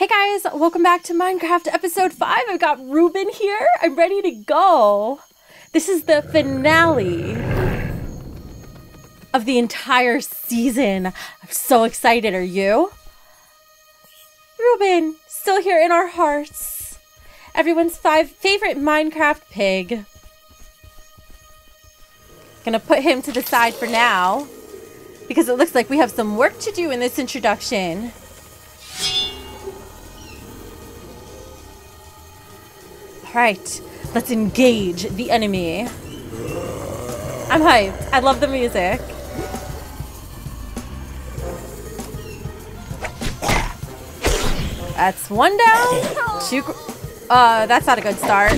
Hey guys, welcome back to Minecraft episode 5. I've got Reuben here. I'm ready to go. This is the finale of the entire season. I'm so excited. Are you? Reuben, still here in our hearts. Everyone's five favorite Minecraft pig. Gonna put him to the side for now because it looks like we have some work to do in this introduction. Alright, let's engage the enemy. I'm hyped. I love the music. That's one down. Two. Uh, that's not a good start.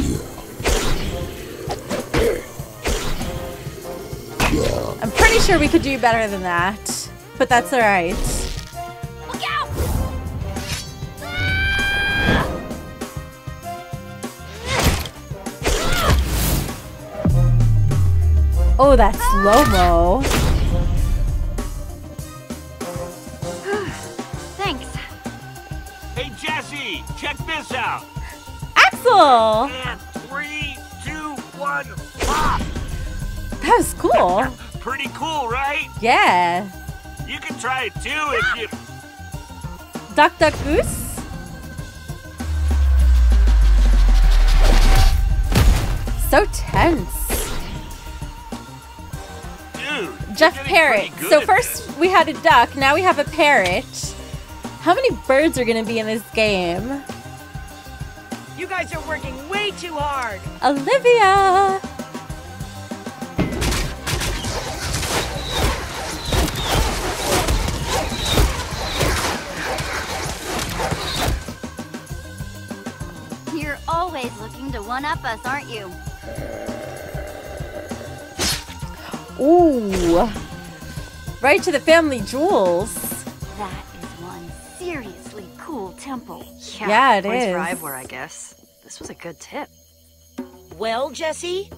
I'm pretty sure we could do better than that, but that's alright. Oh, that slow-mo. Thanks. Hey Jesse, check this out. Axel! And three, two, one, pop. That was cool. Pretty cool, right? Yeah. You can try it too if you. Duck Duck Goose? So tense. Dude. Jeff Parrot. So first this. we had a duck, now we have a parrot. How many birds are gonna be in this game? You guys are working way too hard. Olivia! You're always looking to one up us, aren't you? Ooh. Right to the family jewels. That is one seriously cool temple. Yeah, it points is. for Ivor, I guess. This was a good tip. Well, Jesse,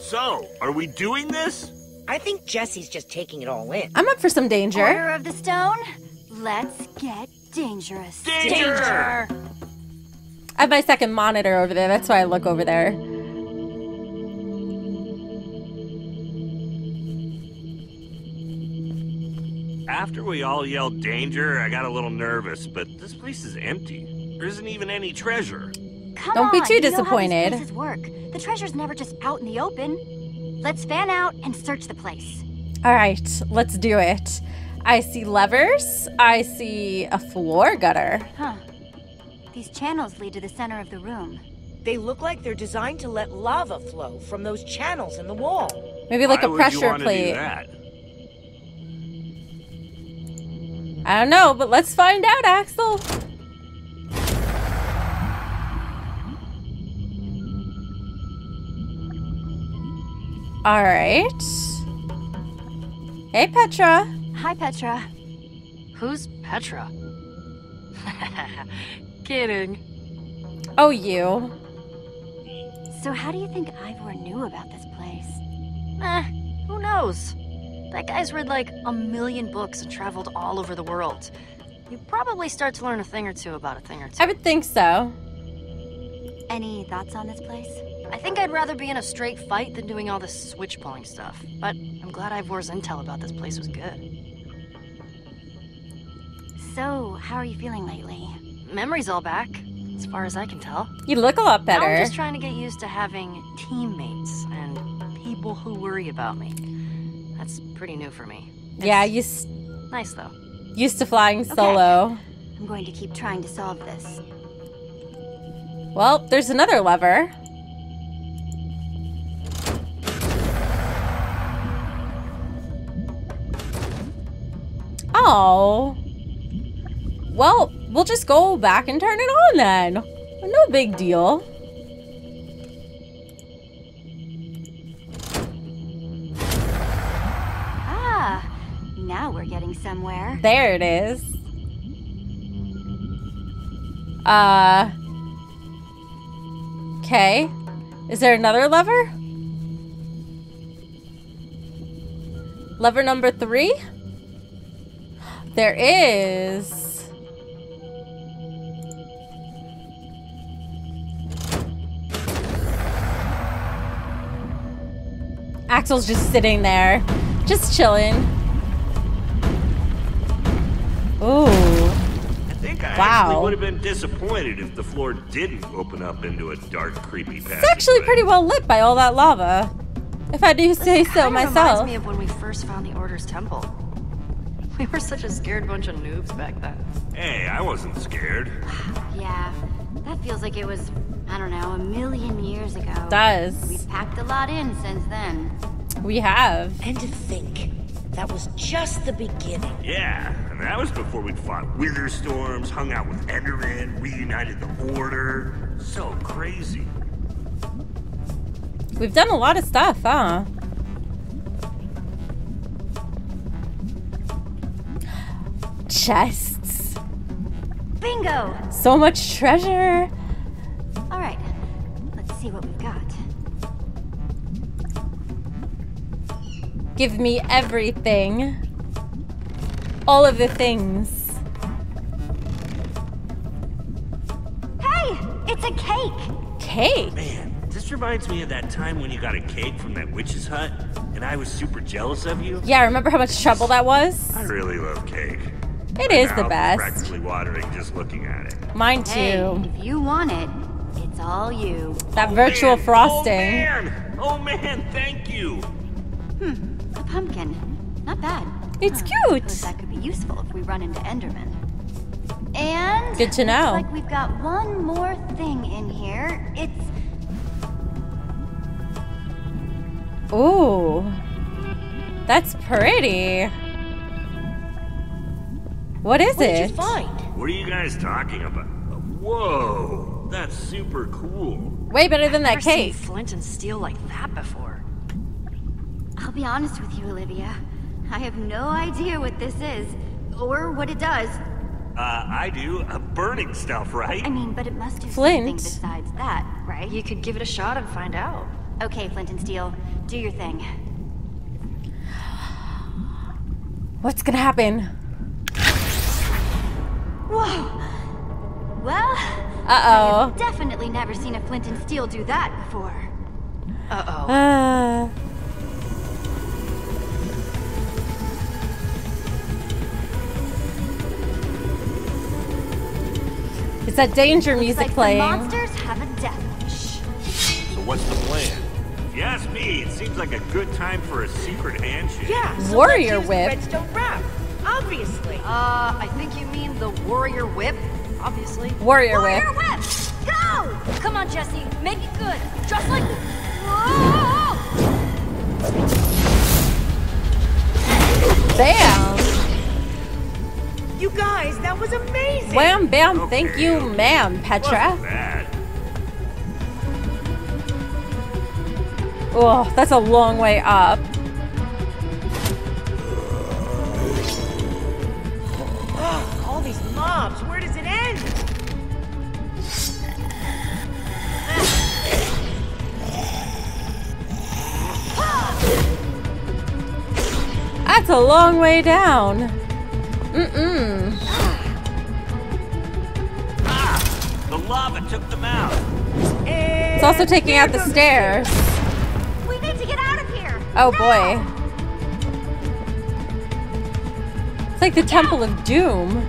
So, are we doing this? I think Jesse's just taking it all in. I'm up for some danger. Order of the Stone, let's get dangerous. Danger! I have my second monitor over there. That's why I look over there. After we all yelled danger, I got a little nervous, but this place is empty. There isn't even any treasure. Come Don't be on, too you know how these disappointed. places work. The treasure's never just out in the open. Let's fan out and search the place. All right, let's do it. I see levers. I see a floor gutter. Huh. These channels lead to the center of the room. They look like they're designed to let lava flow from those channels in the wall. Maybe like Why a would you pressure do plate. I don't know, but let's find out, Axel. All right. Hey, Petra. Hi, Petra. Who's Petra? Kidding. Oh, you. So how do you think Ivor knew about this place? Eh, who knows? That guy's read like a million books and traveled all over the world. You probably start to learn a thing or two about a thing or two. I would think so. Any thoughts on this place? I think I'd rather be in a straight fight than doing all this switch pulling stuff. But I'm glad Ivor's intel about this place was good. So, how are you feeling lately? Memory's all back, as far as I can tell. You look a lot Now I'm just trying to get used to having teammates and people who worry about me. That's pretty new for me. Yeah, It's you s- nice though. used to flying solo. I'm going to keep trying to solve this. Well, there's another lever. Oh. Well, we'll just go back and turn it on then. No big deal. Now we're getting somewhere. There it is. Uh. Okay. Is there another lever? Lever number three? There is. Axel's just sitting there, just chilling. Ooh. I think I Wow. actually would have been disappointed if the floor didn't open up into a dark, creepy passage. It's actually pretty well lit by all that lava. If I do say so Kinda myself. reminds me of when we first found the Order's temple. We were such a scared bunch of noobs back then. Hey, I wasn't scared. Yeah, that feels like it was, I don't know, a million years ago. Does. We've packed a lot in since then. We have. And to think, that was just the beginning. Yeah, and that was before we'd fought wither storms, hung out with Enderman, reunited the Order. So crazy. We've done a lot of stuff, huh? Chests. Bingo! So much treasure. All right, let's see what we've got. Give me everything. All of the things. Hey, it's a cake! Cake. Man, this reminds me of that time when you got a cake from that witch's hut, and I was super jealous of you. Yeah, remember how much trouble that was? I really love cake. It My is the best. Practically watering just looking at it. Mine Hey, too. if you want it, it's all you. That Oh, virtual man. frosting. Oh man! Oh man! Thank you. Hmm. A pumpkin. Not bad. It's Huh, cute. Suppose that could be useful if we run into Enderman. And Good to know. Looks like we've got one more thing in here. It's Ooh. That's pretty. What is What did it? you find? What are you guys talking about? Whoa! That's super cool. Way better than that Never seen cake. flint and steel like that before. I'll be honest with you, Olivia. I have no idea what this is or what it does. Uh, I do. Uh, burning stuff, right? I mean, but it must do Flint. something besides that, right? You could give it a shot and find out. Okay, Flint and Steel, do your thing. What's gonna happen? Whoa! Well, uh oh, definitely never seen a Flint and Steel do that before. Uh-oh. oh. Uh. Is that danger music like the playing? monsters have a death wish. So what's the plan? If you ask me, it seems like a good time for a secret handshake. Yeah, so Warrior let's use whip. the redstone wrap. Obviously. Uh, I think you mean the warrior whip, obviously. Warrior Warrior whip. whip! Go! Come on, Jesse, make it good. Just like. Whoa! Bam! You guys, that was amazing. Wham bam, thank you, okay. ma'am, Petra. Oh, that's a long way up. Ah, all these mobs, where does it end? That's a long way down. Mm-mm. Ah! The lava took them out. It's also taking out the stairs. We need to get out of here! Oh boy. It's like the Temple of Doom.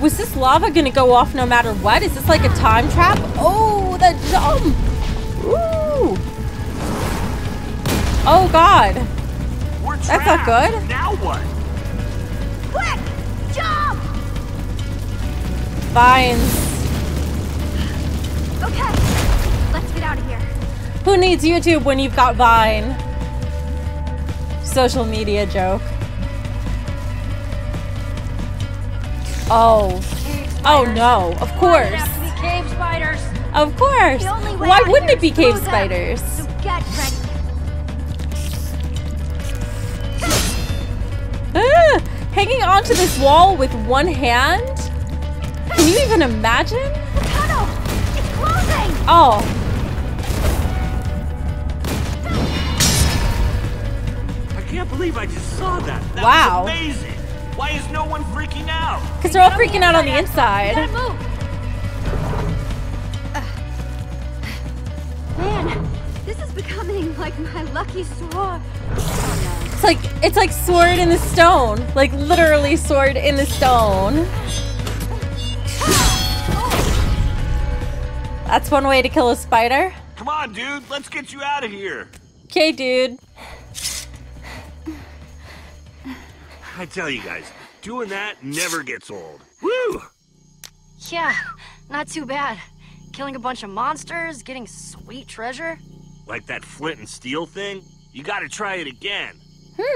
Was this lava gonna go off no matter what? Is this like a time trap? Oh, the jump! Ooh! Oh god. We're That's not good. Now what? Quick! Jump! Vines. Okay, let's get out of here. Who needs YouTube when you've got Vine? Social media joke. Oh. Oh no, of course. cave spiders. Of course. The only way Why wouldn't it be is cave through them. spiders? Ah, hanging onto this wall with one hand? Can you even imagine? The tunnel! It's closing! Oh, I can't believe I just saw that. That Wow. was amazing. Why is no one freaking out? because they're all freaking out on the inside. Gotta move! Man, this is becoming like my lucky sword. Oh It's like it's like sword in the stone. Like literally sword in the stone. That's one way to kill a spider. Come on, dude. Let's get you out of here. Okay, dude. I tell you guys, doing that never gets old. Woo! Yeah, not too bad. Killing a bunch of monsters, getting sweet treasure. Like that flint and steel thing? You gotta try it again.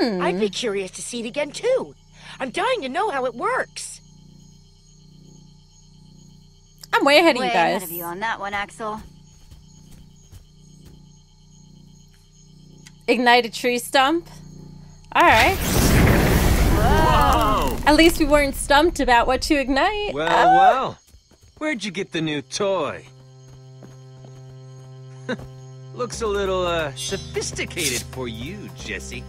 I'd be curious to see it again, too. I'm dying to know how it works. I'm way ahead no. of you guys. Way ahead of you on that one, Axel. Ignite a tree stump. Alright. Whoa! At least we weren't stumped about what to ignite. Well, Oh. well. Where'd you get the new toy? Looks a little, uh, sophisticated for you, Jesse.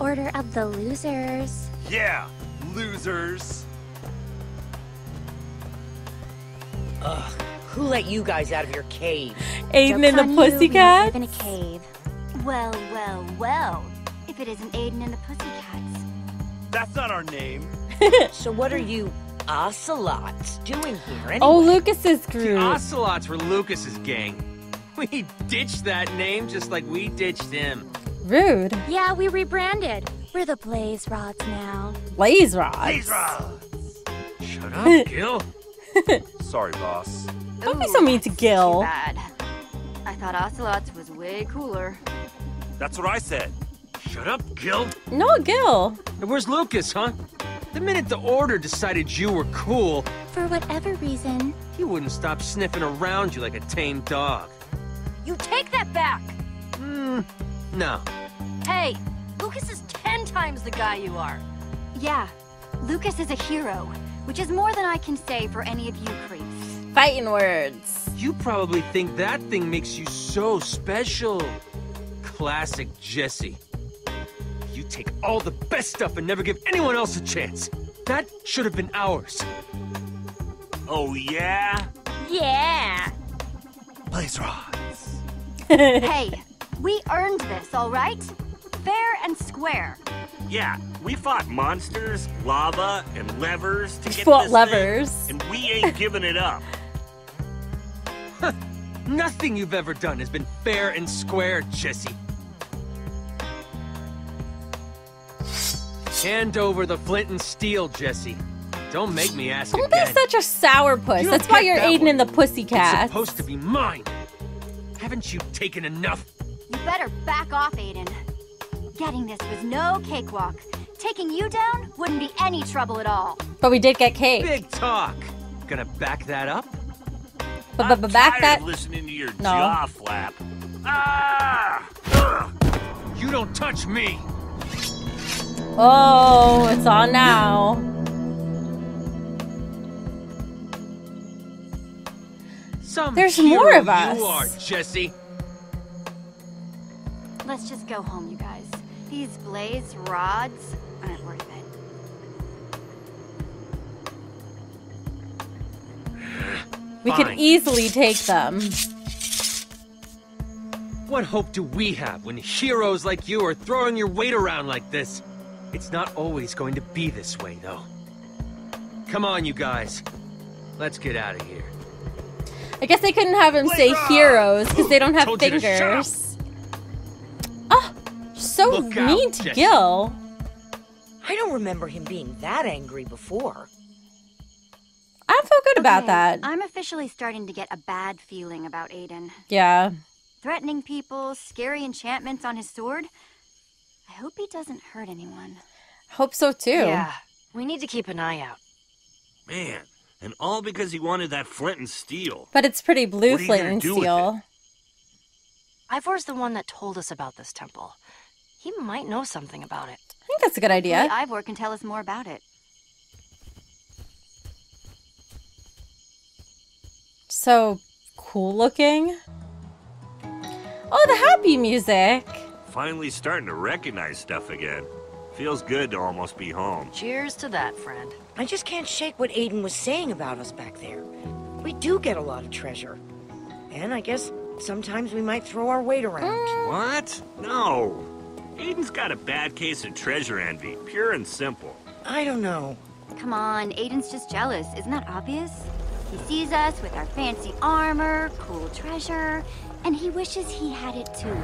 Order of the losers. Yeah, losers. Ugh, who let you guys out of your cave? Aiden and the Pussycats. in a cave. Well, well, well. If it isn't Aiden and the Pussycats. That's not our name. So what are you ocelots doing here oh, anyway? Oh, Lucas's The group. Ocelots were Lucas's gang. We ditched that name just like we ditched him. Rude. Yeah, we rebranded. We're the Blaze Rods now. Blaze rods. Blaze Rods! Shut up, Gil. Sorry, boss. Don't be so mean to Gil. Too bad. I thought Ocelots was way cooler. That's what I said. Shut up, Gil. No, Gil. And where's Lucas, huh? The minute the Order decided you were cool, For whatever reason. he wouldn't stop sniffing around you like a tame dog. You take that back! Hmm, no. Hey, Lucas is ten times the guy you are. Yeah, Lucas is a hero, which is more than I can say for any of you creeps. Fighting words. You probably think that thing makes you so special. Classic Jesse. You take all the best stuff and never give anyone else a chance. That should have been ours. Oh, yeah? Yeah! Blaze rods. hey, we earned this, all right? Fair and square. Yeah, we fought monsters, lava, and levers to get Fought this levers. thing, and we ain't giving it up. Nothing you've ever done has been fair and square, Jesse. Hand over the flint and steel, Jesse. Don't make me ask Don't be such a sourpuss. You That's why you're that Aiden one. and the It's supposed to be mine. Haven't you taken enough? You better back off, Aiden. Getting this was no cakewalk. Taking you down wouldn't be any trouble at all. But we did get cake. Big talk. Gonna back that up? But, but, but back Tired that. of listening to your No. jaw flap. Ah! Ugh. You don't touch me. Oh, it's on now. Some There's more of us. You are Jesse. Let's just go home, you guys. These blaze rods aren't worth it. We could easily take them. What hope do we have when heroes like you are throwing your weight around like this? It's not always going to be this way, though. Come on, you guys. Let's get out of here. I guess they couldn't have him say Playground! heroes because they don't have Told you to shut up. fingers. Oh, so Look out, mean to Jesse. Gil. I don't remember him being that angry before. I feel good about that. I'm officially starting to get a bad feeling about Aiden. Yeah. Threatening people, scary enchantments on his sword. I hope he doesn't hurt anyone. Hope so too. Yeah, we need to keep an eye out. Man, and all because he wanted that flint and steel. But it's pretty blue What are you flint gonna and do with steel. Ivor's the one that told us about this temple. He might know something about it. I think that's a good idea. Maybe idea. Ivor can tell us more about it. So cool looking. Oh, the happy music. Finally starting to recognize stuff again. Feels good to almost be home. Cheers to that, friend. I just can't shake what Aiden was saying about us back there. We do get a lot of treasure. And I guess sometimes we might throw our weight around. What? No. Aiden's got a bad case of treasure envy, pure and simple. I don't know. Come on, Aiden's just jealous. Isn't that obvious? He sees us with our fancy armor, cool treasure, and he wishes he had it too.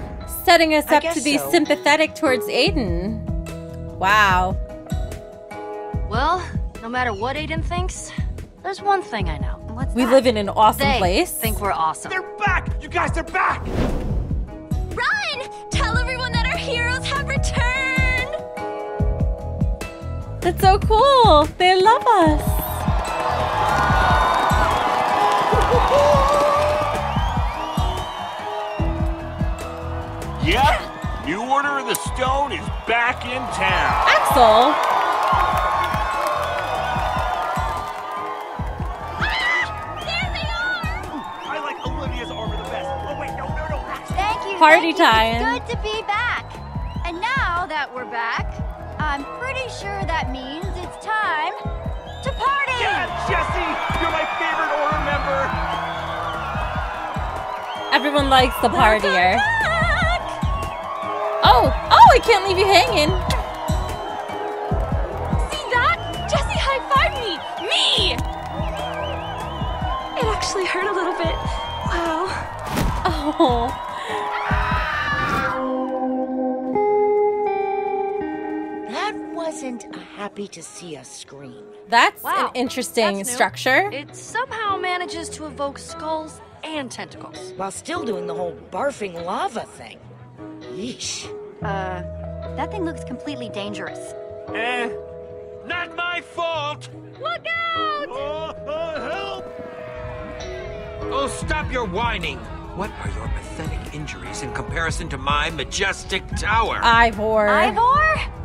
Setting us I up to be so. sympathetic towards Aiden. Wow. Well, no matter what Aiden thinks, there's one thing I know. What's We that? live in an awesome They place. think we're awesome. They're back! You guys, they're back! Run! Tell everyone that our heroes have returned! That's so cool. They love us. Yep! New Order of the Stone is back in town. Axel. Party thank time. It's good to be back. And now that we're back, I'm pretty sure that means it's time to party. Yeah, Jesse! You're my favorite Order member! Everyone likes the partier. Back! Oh, oh, I can't leave you hanging. See that? Jesse high-fived me. Me. It actually hurt a little bit. Wow. Oh. Wasn't happy to see us scream. That's Wow, an interesting that's structure. It somehow manages to evoke skulls and tentacles. While still doing the whole barfing lava thing. Yeesh. Uh, that thing looks completely dangerous. Eh, not my fault! Look out! Oh, uh, help! Oh, stop your whining! What are your pathetic injuries in comparison to my majestic tower? Ivor. Ivor?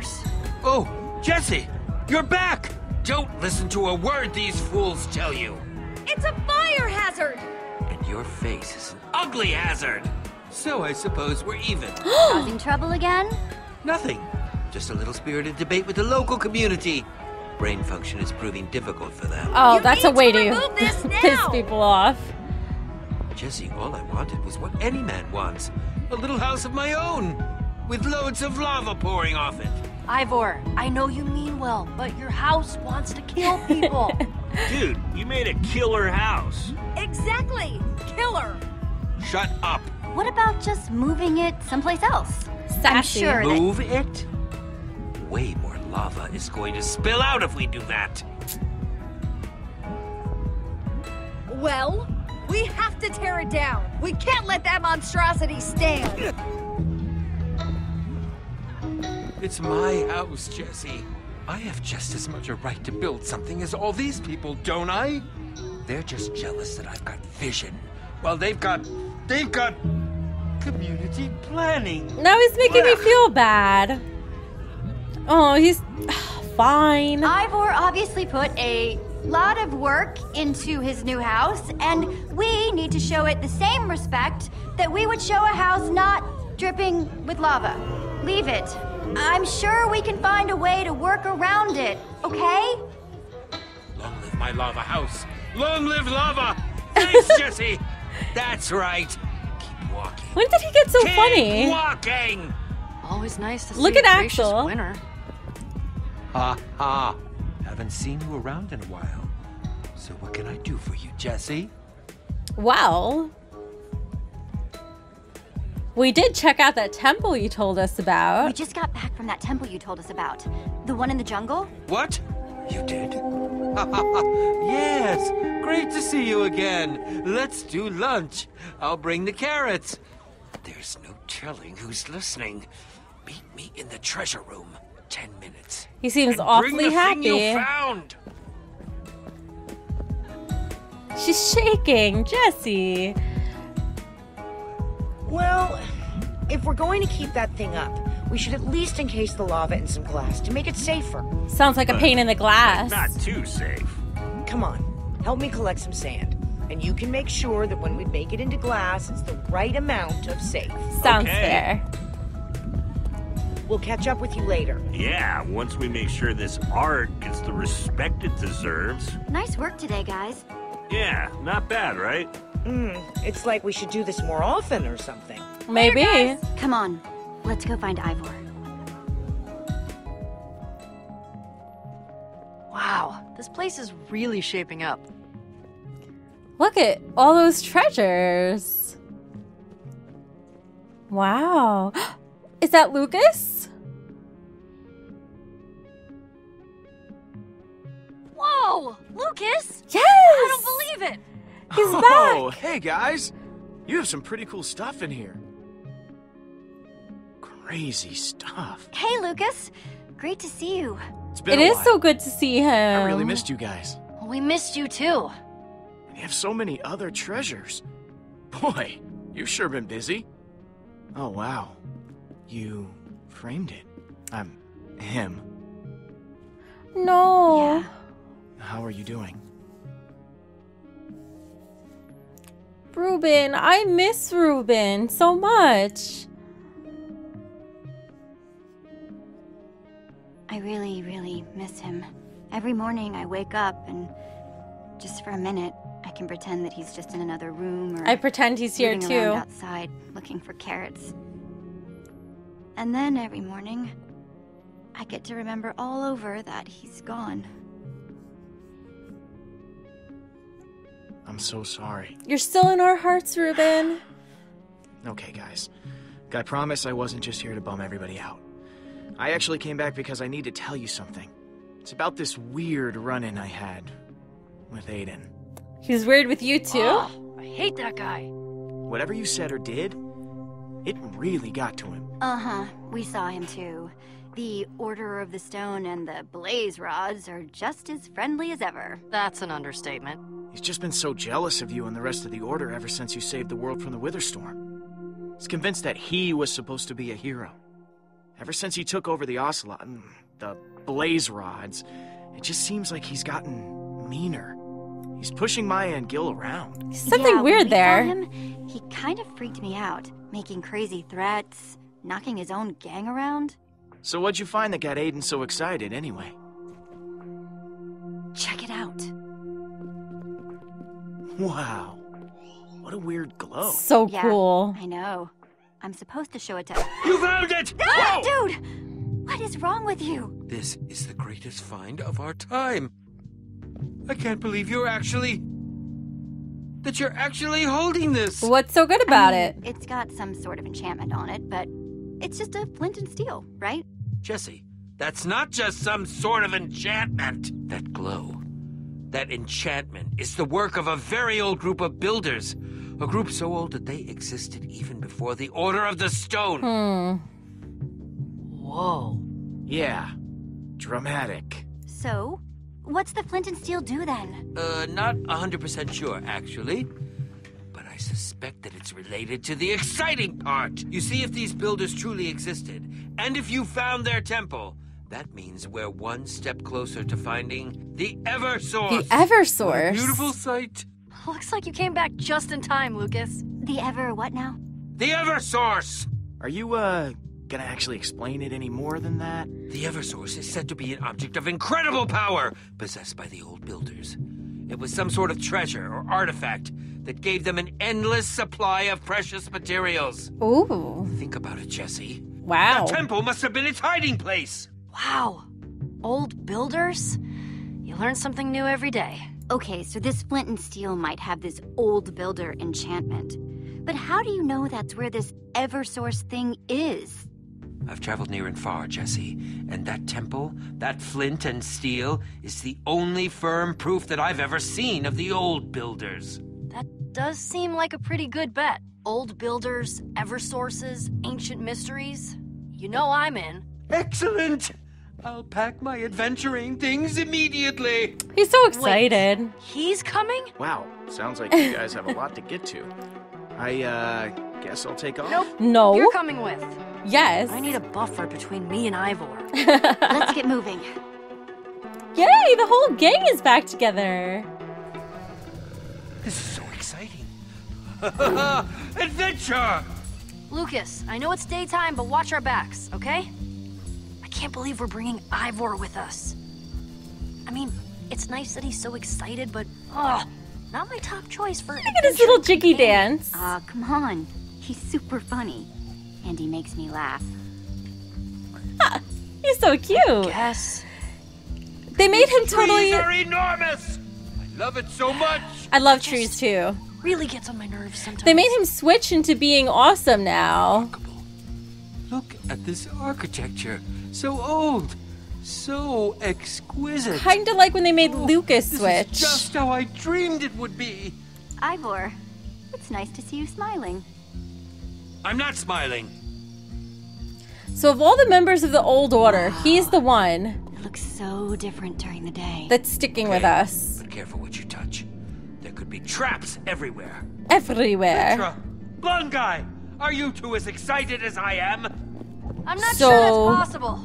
Of course. oh, Jesse, you're back! Don't listen to a word these fools tell you. It's a fire hazard. And your face is an ugly hazard. So I suppose we're even. Causing trouble again? Nothing. Just a little spirited debate with the local community. Brain function is proving difficult for them. Oh, You that's a way to to this piss people off. Jesse, all I wanted was what any man wants a little house of my own, with loads of lava pouring off it. Ivor, I know you mean well, but your house wants to kill people. Dude, you made a killer house. Exactly. Killer. Shut up. What about just moving it someplace else? I'm Sassy. sure that Move it? Way more lava is going to spill out if we do that. Well, we have to tear it down. We can't let that monstrosity stand. It's my house, Jesse. I have just as much a right to build something as all these people, don't I? They're just jealous that I've got vision. Well, they've got. they've got. community planning. Now he's making me feel bad. Oh, he's fine. Ivor obviously put a lot of work into his new house, and we need to show it the same respect that we would show a house not dripping with lava. Leave it. I'm sure we can find a way to work around it, okay? Long live my lava house. Long live lava. Thanks, Jesse. That's right. Keep walking. When did he get so Keep funny? walking. Always nice to Look see at a gracious Axel. winner. Ha ha. Haven't seen you around in a while. So what can I do for you, Jesse? Well, we did check out that temple you told us about. We just got back from that temple you told us about. The one in the jungle? What? You did? yes. Great to see you again. Let's do lunch. I'll bring the carrots. There's no telling who's listening. Meet me in the treasure room. Ten minutes. He seems And awfully bring the thing you found. She's shaking, Jesse. Well, if we're going to keep that thing up, we should at least encase the lava in some glass to make it safer. Sounds like a pain in the glass. Not too safe. Come on, help me collect some sand. And you can make sure that when we make it into glass, it's the right amount of safe. Sounds Okay. fair. We'll catch up with you later. Yeah, once we make sure this art gets the respect it deserves. Nice work today, guys. Yeah, not bad, right? Hmm, it's like we should do this more often or something. Maybe. Come on, let's go find Ivor. Wow, this place is really shaping up. Look at all those treasures. Wow. Is that Lucas? Whoa, Lucas! Yes! I don't believe it! He's oh, back. hey guys. You have some pretty cool stuff in here. Crazy stuff. Hey, Lucas. Great to see you. It's been It a is while. so good to see him. I really missed you guys. We missed you too. And you have so many other treasures. Boy, you've sure been busy. Oh, wow. You framed it. I'm him. No. Yeah. How are you doing? Reuben, I miss Reuben so much. I really, really miss him. Every morning I wake up and just for a minute I can pretend that he's just in another room or I pretend he's here too. outside looking for carrots. And then every morning I get to remember all over that he's gone. I'm so sorry. You're still in our hearts, Reuben. Okay, guys. I promise I wasn't just here to bum everybody out. I actually came back because I need to tell you something. It's about this weird run-in I had with Aiden. He's weird with you too. Oh, I hate that guy. Whatever you said or did, it really got to him. Uh huh. We saw him too. The Order of the Stone and the Blaze Rods are just as friendly as ever. That's an understatement. He's just been so jealous of you and the rest of the Order ever since you saved the world from the Witherstorm. He's convinced that he was supposed to be a hero. Ever since he took over the Ocelot and the Blaze Rods, it just seems like he's gotten meaner. He's pushing Maya and Gil around. Something Yeah, weird we saw there. him, he kind of freaked me out, making crazy threats, knocking his own gang around. So what'd you find that got Aiden so excited anyway? Check it out. Wow. What a weird glow. So Yeah. cool. I know. I'm supposed to show it to. You found it! Ah, Whoa! dude! What is wrong with you? This is the greatest find of our time. I can't believe you're actually. that you're actually holding this. What's so good about I it? It's got some sort of enchantment on it, but it's just a flint and steel, right? Jesse, that's not just some sort of enchantment. That glow, that enchantment, is the work of a very old group of builders. A group so old that they existed even before the Order of the Stone. Hmm. Whoa. Yeah. Dramatic. So, what's the flint and steel do then? Uh, not 100% sure, actually. But I suspect that it's related to the exciting part. You see, if these builders truly existed, and if you found their temple, that means we're one step closer to finding the Eversource. The Eversource. Beautiful sight. Looks like you came back just in time, Lucas. The ever what now? The Eversource! Are you, uh, gonna actually explain it any more than that? The Eversource is said to be an object of incredible power, possessed by the old builders. It was some sort of treasure or artifact that gave them an endless supply of precious materials. Ooh. Think about it, Jesse. Wow. The temple must have been its hiding place. Wow. Old builders? You learn something new every day. Okay, so this flint and steel might have this old builder enchantment. But how do you know that's where this Eversource thing is? I've traveled near and far, Jesse, and that temple, that flint and steel, is the only firm proof that I've ever seen of the old builders. That does seem like a pretty good bet. Old builders, Eversources, ancient mysteries. You know I'm in. Excellent! I'll pack my adventuring things immediately. He's so excited. He's coming? Wow, sounds like you guys have a lot to get to. I, uh, guess I'll take off. Nope. No. You're coming with. Yes. I need a buffer between me and Ivor. Let's get moving. Yay! The whole gang is back together. This is so exciting. Adventure! Lucas, I know it's daytime, but watch our backs, okay? I can't believe we're bringing Ivor with us. I mean, it's nice that he's so excited, but oh, Not my top choice for. Look at his little jiggy dance. Aw, come on. He's super funny. And he makes me laugh. He's so cute. Yes. They made him Trees totally. are enormous. I love it so much. I love trees too. Really gets on my nerves sometimes. They made him switch into being awesome now. Look at this architecture. So old. So exquisite. Kind of like when they made oh, Lucas This switch. is just how I dreamed it would be. Ivor, it's nice to see you smiling. I'm not smiling. So, of all the members of the Old Order, he's the one It looks so different during the day. that's sticking with us But careful what you touch. There could be traps everywhere. everywhere. Petra, blonde guy, are you two as excited as I am? I'm not So- sure that's possible.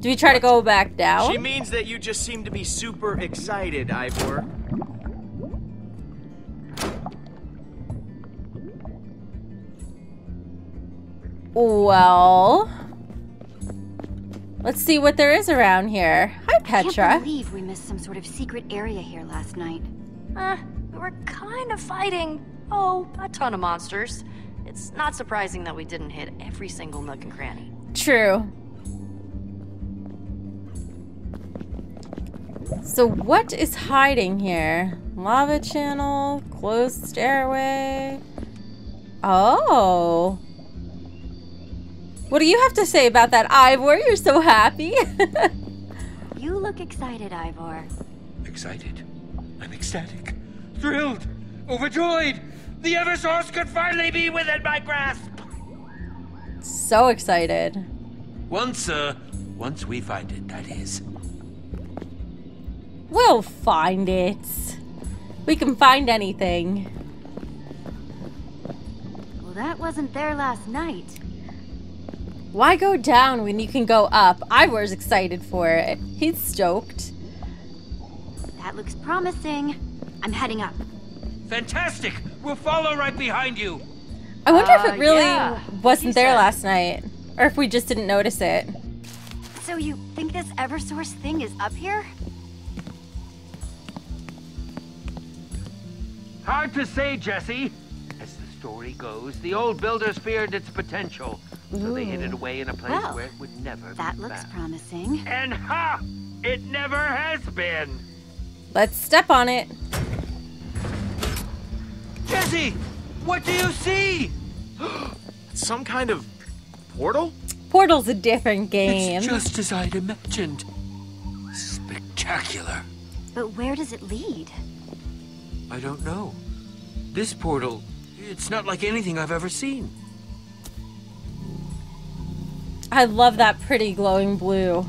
Do we try to go back down? She means that you just seem to be super excited, Ivor. Well, let's see what there is around here. Hi, Petra. I can't believe we missed some sort of secret area here last night. Uh, we were kind of fighting, oh, a ton of monsters. It's not surprising that we didn't hit every single nook and cranny. True. So, what is hiding here? Lava channel, closed stairway. Oh. What do you have to say about that, Ivor? You're so happy. You look excited, Ivor. Excited. I'm ecstatic. Thrilled. Overjoyed. The Eversource could finally be within my grasp. so excited. Once, uh, once we find it, that is. We'll find it. We can find anything. Well, that wasn't there last night. Why go down when you can go up? Ivor's excited for it. He's stoked. That looks promising. I'm heading up. Fantastic. We'll follow right behind you. I wonder if Uh, it really yeah, wasn't there said. last night. Or if we just didn't notice it. So you think this Eversource thing is up here? Hard to say, Jesse. As the story goes, the old builders feared its potential, so they hid it away in a place Well, where it would never be. That looks found. promising. And ha! It never has been. Let's step on it. Jesse, what do you see? Some kind of portal? Portal's a different game. It's just as I'd imagined. Spectacular. But where does it lead? I don't know. This portal, it's not like anything I've ever seen. I love that pretty glowing blue.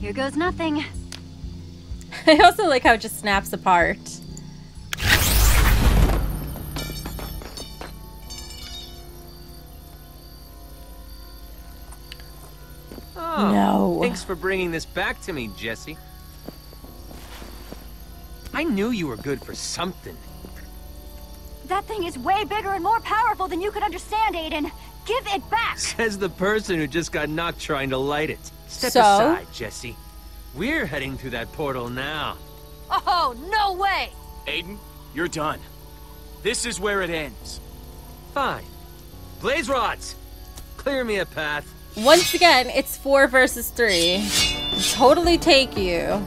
Here goes nothing. I also like how it just snaps apart. Thanks for bringing this back to me, Jesse. I knew you were good for something. That thing is way bigger and more powerful than you could understand, Aiden. Give it back! Says the person who just got knocked trying to light it. Step So? aside, Jesse. We're heading through that portal now. Oh, no way! Aiden, you're done. This is where it ends. Fine. Blaze rods! Clear me a path. Once again, it's four versus three. Totally take you.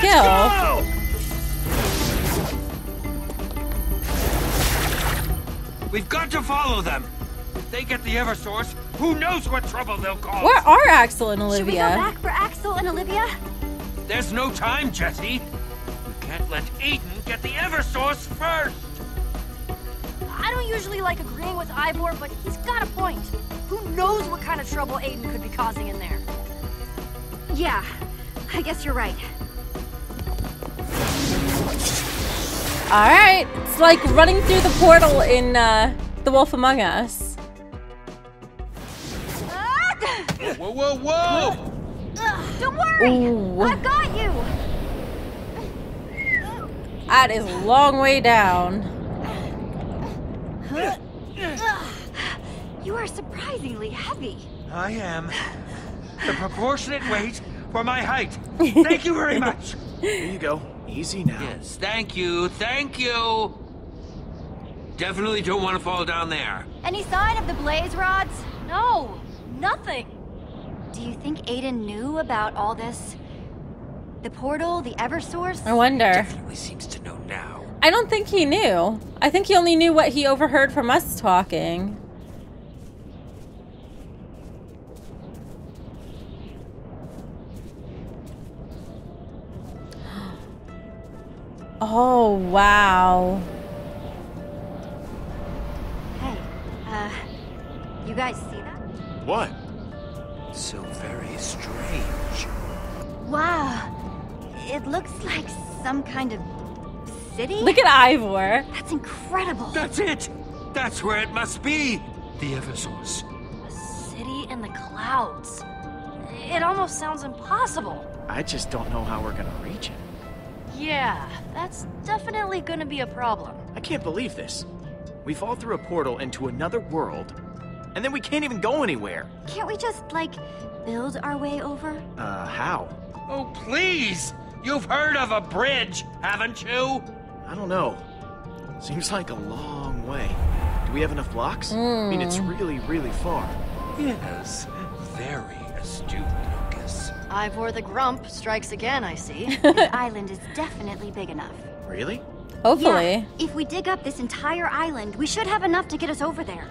Go! We've got to follow them. If they get the Eversource, who knows what trouble they'll cause? Where are Axel and Olivia? Should we go Olivia? back for Axel and Olivia? There's no time, Jesse. We can't let Aiden get the Eversource first. I don't usually like agreeing with Ivor, but he's got a point. Who knows what kind of trouble Aiden could be causing in there? Yeah, I guess you're right. All right, it's like running through the portal in uh, The Wolf Among Us. Whoa, whoa, whoa! Don't worry! Ooh. I've got you! That is a long way down. You are surprisingly heavy. I am the proportionate weight for my height. Thank you very much. Here you go. Easy now. Yes, thank you, thank you. Definitely don't want to fall down there. Any sign of the blaze rods? No, nothing. Do you think Aiden knew about all this? The portal, the Eversource? I wonder. Definitely seems to know now. I don't think he knew. I think he only knew what he overheard from us talking. Oh, wow. Hey, uh, you guys see that? What? So very strange. Wow. It looks like some kind of city? Look at Ivor. That's incredible. That's it. That's where it must be. The Eversource. A city in the clouds. It almost sounds impossible. I just don't know how we're gonna reach it. Yeah, that's definitely gonna be a problem. I can't believe this. We fall through a portal into another world, and then we can't even go anywhere. Can't we just, like, build our way over? Uh, how? Oh, please! You've heard of a bridge, haven't you? I don't know. Seems like a long way. Do we have enough blocks? I mean, it's really, really far. Yes, very astute, Lucas. Ivor the Grump strikes again, I see. this island is definitely big enough. Really? Hopefully. Yeah, if we dig up this entire island, we should have enough to get us over there.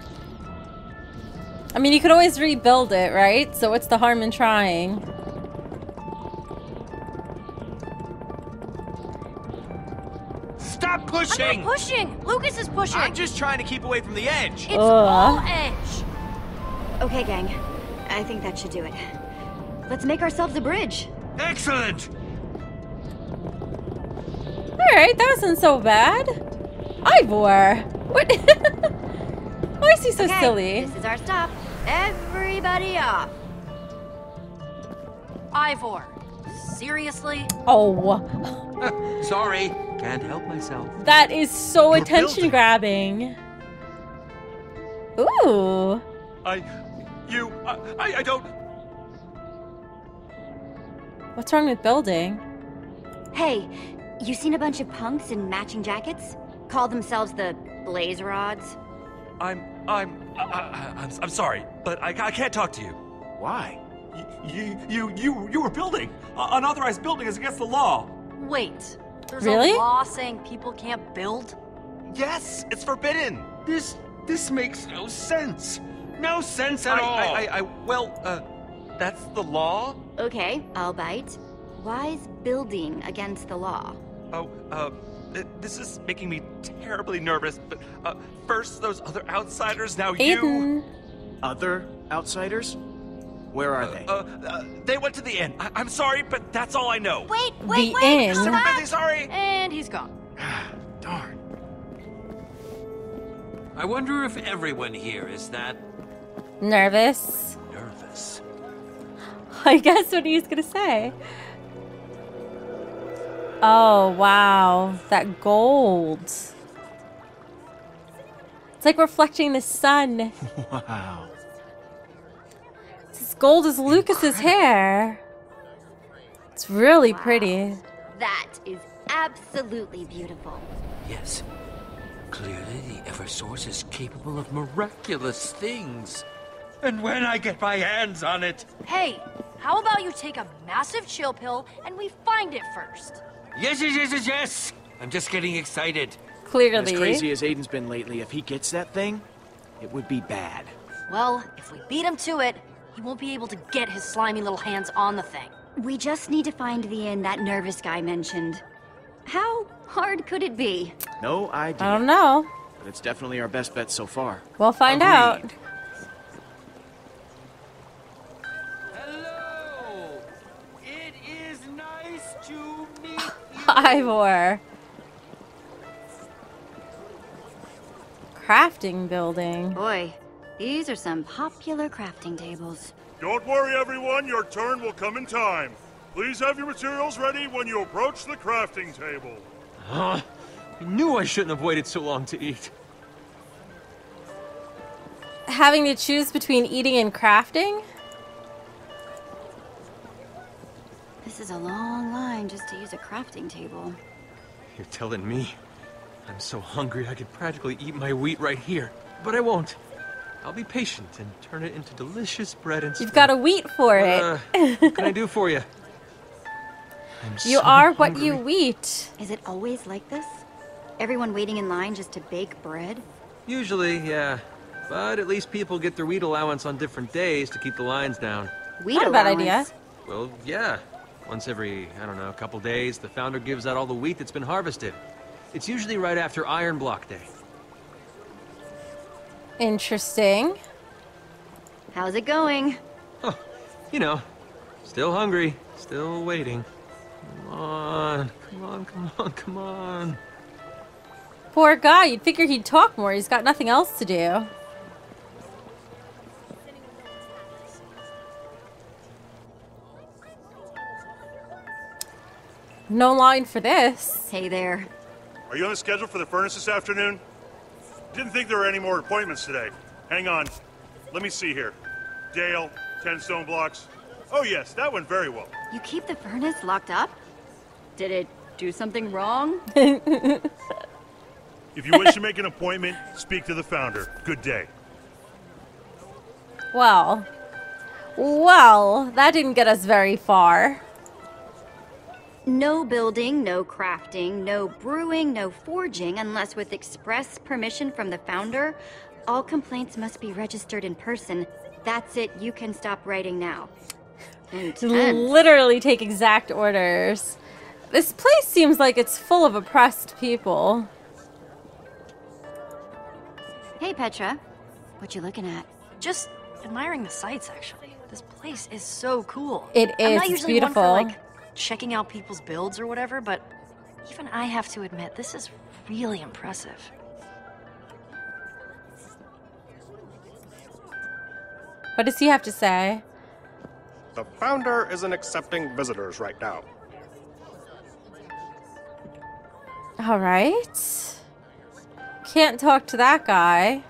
I mean, you could always rebuild it, right? So what's the harm in trying? Stop pushing! I'm pushing! not pushing! Lucas is pushing! I'm just trying to keep away from the edge. It's Ugh. all edge! Okay, gang. I think that should do it. Let's make ourselves a bridge. Excellent! Alright, that wasn't so bad. Ivor! What? Why is he so okay, silly? This is our stop. Everybody off. Ivor, seriously? Oh, Sorry, can't help myself. that is so You're attention building. grabbing. Ooh. I. You. I, I, I don't. What's wrong with building? Hey, you seen a bunch of punks in matching jackets? Call themselves the Blaze Rods? I'm. I'm. I, I, I'm, I'm sorry, but I, I can't talk to you. Why? You, you, you, you were building. Uh, unauthorized building is against the law. Wait, there's Really? a law saying people can't build? Yes, it's forbidden. This this makes no sense. No sense at I, all. I, I, I, well, uh, that's the law. Okay, I'll bite. Why is building against the law? Oh, uh, th- this is making me terribly nervous. But uh, first those other outsiders, now you. Other outsiders? Where are they? Uh, uh, they went to the inn. I- I'm sorry, but that's all I know. Wait, wait, The wait! inn? come back! sorry. And he's gone. Darn. I wonder if everyone here is that Nervous. nervous. I guess what he was gonna say. Oh, wow. That gold. It's like reflecting the sun. Wow. This gold is Lucas's hair. It's really pretty. That is absolutely beautiful. Yes. Clearly, the Eversource is capable of miraculous things. And when I get my hands on it. Hey, how about you take a massive chill pill and we find it first? Yes, yes, yes, yes, yes! I'm just getting excited. Clearly. As crazy as Aiden's been lately, if he gets that thing, it would be bad. Well, if we beat him to it, he won't be able to get his slimy little hands on the thing. We just need to find the inn that nervous guy mentioned. How hard could it be? No idea. I don't know. But it's definitely our best bet so far. We'll find out. Agreed. Hello! Ivor. Crafting building. Boy, these are some popular crafting tables. Don't worry, everyone. Your turn will come in time. Please have your materials ready when you approach the crafting table. Huh? I knew I shouldn't have waited so long to eat. Having to choose between eating and crafting? This is a long line just to use a crafting table. You're telling me? I'm so hungry I could practically eat my wheat right here. But I won't. I'll be patient and turn it into delicious bread and You've got a wheat for it. Uh, what can I do for you? I'm you so are what you eat. Is it always like this? Everyone waiting in line just to bake bread? Usually, yeah. But at least people get their wheat allowance on different days to keep the lines down. Wheat Not a bad allowance? idea. Well, yeah. Once every, I don't know, a couple days, the founder gives out all the wheat that's been harvested. It's usually right after Iron Block Day. Interesting. How's it going? You know, still hungry, still waiting. Come on, come on, come on, come on. Poor guy. You'd figure he'd talk more. He's got nothing else to do. No line for this. Hey there. Are you on the schedule for the furnace this afternoon? Didn't think there were any more appointments today. Hang on. Let me see here. Dale, 10 stone blocks. Oh, yes, that went very well. You keep the furnace locked up? Did it do something wrong? If you wish to make an appointment, speak to the founder. Good day. Well. Well, that didn't get us very far. No building, no crafting, no brewing, no forging unless with express permission from the founder. All complaints must be registered in person. That's it, you can stop writing now. Intense. Literally take exact orders. This place seems like it's full of oppressed people. Hey Petra, what you looking at? Just admiring the sights, actually. This place is so cool. It I'm is, not it's usually one for, beautiful. like checking out people's builds or whatever, but even I have to admit this is really impressive. What does he have to say? The founder isn't accepting visitors right now. All right. Can't talk to that guy.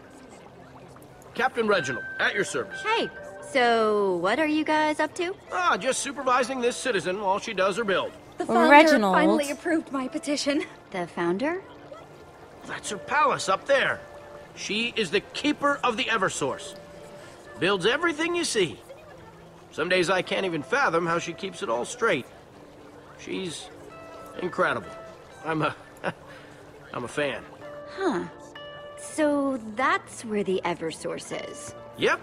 Captain Reginald, at your service. Hey, so what are you guys up to? Ah, just supervising this citizen while she does her build. The founder Reginald. finally approved my petition. The founder? That's her palace up there. She is the keeper of the Eversource. Builds everything you see. Some days I can't even fathom how she keeps it all straight. She's incredible. I'm a I'm a fan. Huh. So that's where the Eversource is. Yep,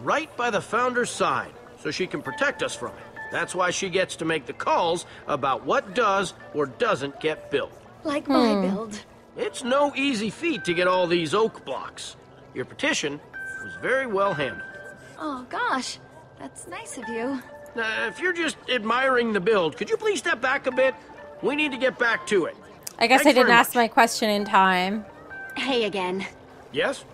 right by the founder's side, so she can protect us from it. That's why she gets to make the calls about what does or doesn't get built. Like my Hmm. build. It's no easy feat to get all these oak blocks. Your petition was very well handled. Oh gosh, that's nice of you. Now, if you're just admiring the build, could you please step back a bit? We need to get back to it. I guess Thanks I didn't very ask my question in time. Hey again. Yes?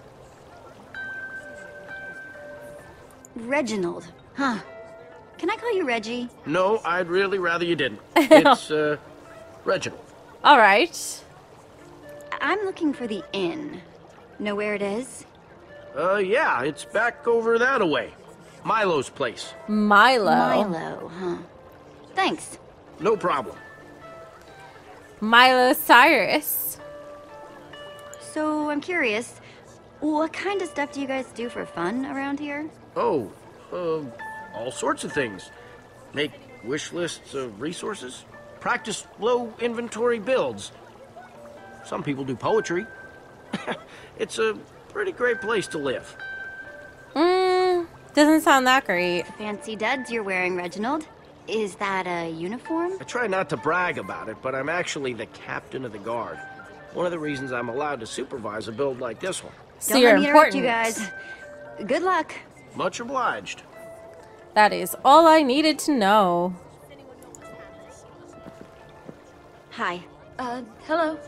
Reginald. Huh. Can I call you Reggie? No, I'd really rather you didn't. It's, uh, Reginald. All right. I'm looking for the inn. Know where it is? Uh, yeah, it's back over that away. Milo's place. Milo. Milo, huh? Thanks. No problem. Milo Cyrus. So, I'm curious, what kind of stuff do you guys do for fun around here? Oh, uh, all sorts of things. Make wish lists of resources. Practice low inventory builds. Some people do poetry. it's a pretty great place to live. Mm, doesn't sound that great. Fancy duds you're wearing, Reginald. Is that a uniform? I try not to brag about it, but I'm actually the captain of the guard. One of the reasons I'm allowed to supervise a build like this one. So Don't you're let me interrupt important. you guys. Good luck. Much obliged. That is all I needed to know. Hi. Uh, hello.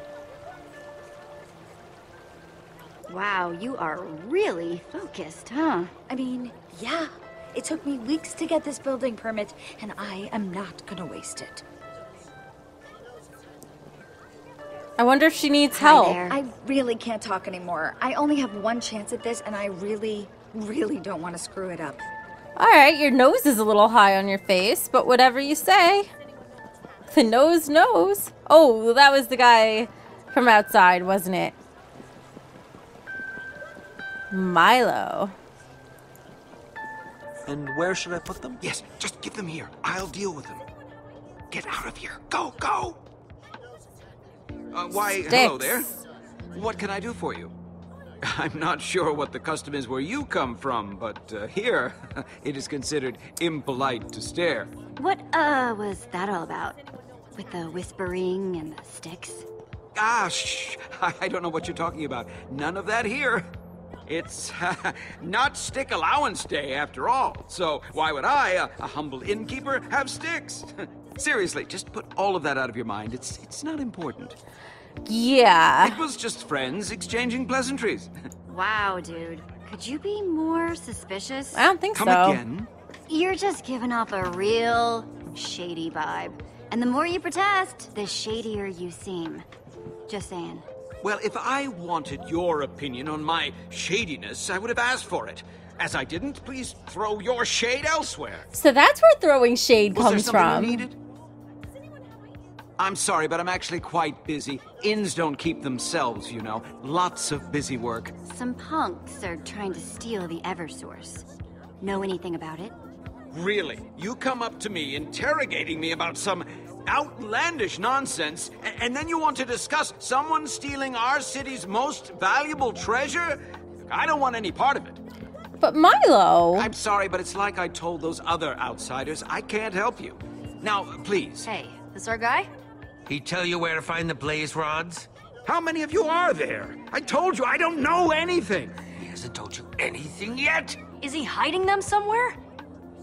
Wow, you are really focused, huh? I mean, yeah. It took me weeks to get this building permit, and I am not gonna waste it. I wonder if she needs help. I really can't talk anymore. I only have one chance at this, and I really, really don't want to screw it up. All right, your nose is a little high on your face, but whatever you say. The nose knows. Oh, that was the guy from outside, wasn't it? Milo. And where should I put them? Yes, just give them here. I'll deal with them. Get out of here. Go, go! Uh, why, hello there. What can I do for you? I'm not sure what the custom is where you come from, but uh, here, it is considered impolite to stare. What, uh, was that all about? With the whispering and the sticks? Ah, shh. I don't know what you're talking about. None of that here. It's not stick allowance day after all. So why would I, a, a humble innkeeper, have sticks? Seriously, just put all of that out of your mind. It's it's not important. Yeah. It was just friends exchanging pleasantries. wow, dude. Could you be more suspicious? I don't think Come so. again? You're just giving off a real shady vibe. And the more you protest, the shadier you seem. Just saying. Well, if I wanted your opinion on my shadiness, I would have asked for it. As I didn't, please throw your shade elsewhere. So that's where throwing shade Was there comes something from. you needed? I'm sorry, but I'm actually quite busy. Inns don't keep themselves, you know. Lots of busy work. Some punks are trying to steal the Eversource. Know anything about it? Really? You come up to me interrogating me about some outlandish nonsense, a- and then you want to discuss someone stealing our city's most valuable treasure? I don't want any part of it. But Milo. I'm sorry, but it's like I told those other outsiders. I can't help you. Now, please. Hey, this our guy? He tell you where to find the blaze rods? How many of you are there? I told you I don't know anything. He hasn't told you anything yet? Is he hiding them somewhere?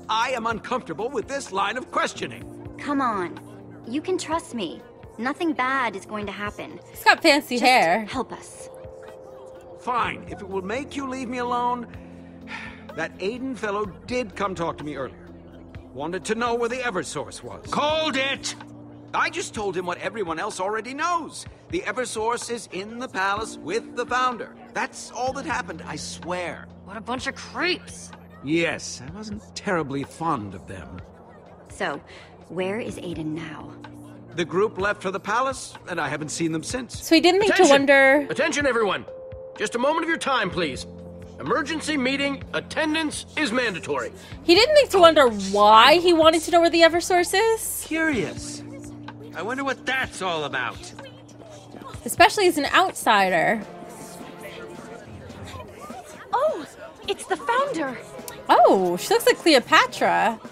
I am uncomfortable with this line of questioning. Come on. You can trust me. Nothing bad is going to happen. He's got fancy Just hair. Help us. Fine, if it will make you leave me alone. That Aiden fellow did come talk to me earlier. Wanted to know where the Eversource was. Called it! I just told him what everyone else already knows. The Eversource is in the palace with the founder. That's all that happened, I swear. What a bunch of creeps. Yes, I wasn't terribly fond of them. So, where is Aiden now? The group left for the palace, and I haven't seen them since. So he didn't think to wonder. Attention, everyone. Just a moment of your time, please. Emergency meeting. Attendance is mandatory. He didn't think to wonder why he wanted to know where the Eversource is. Curious. I wonder what that's all about. Especially as an outsider. Oh, it's the founder. Oh, she looks like Cleopatra.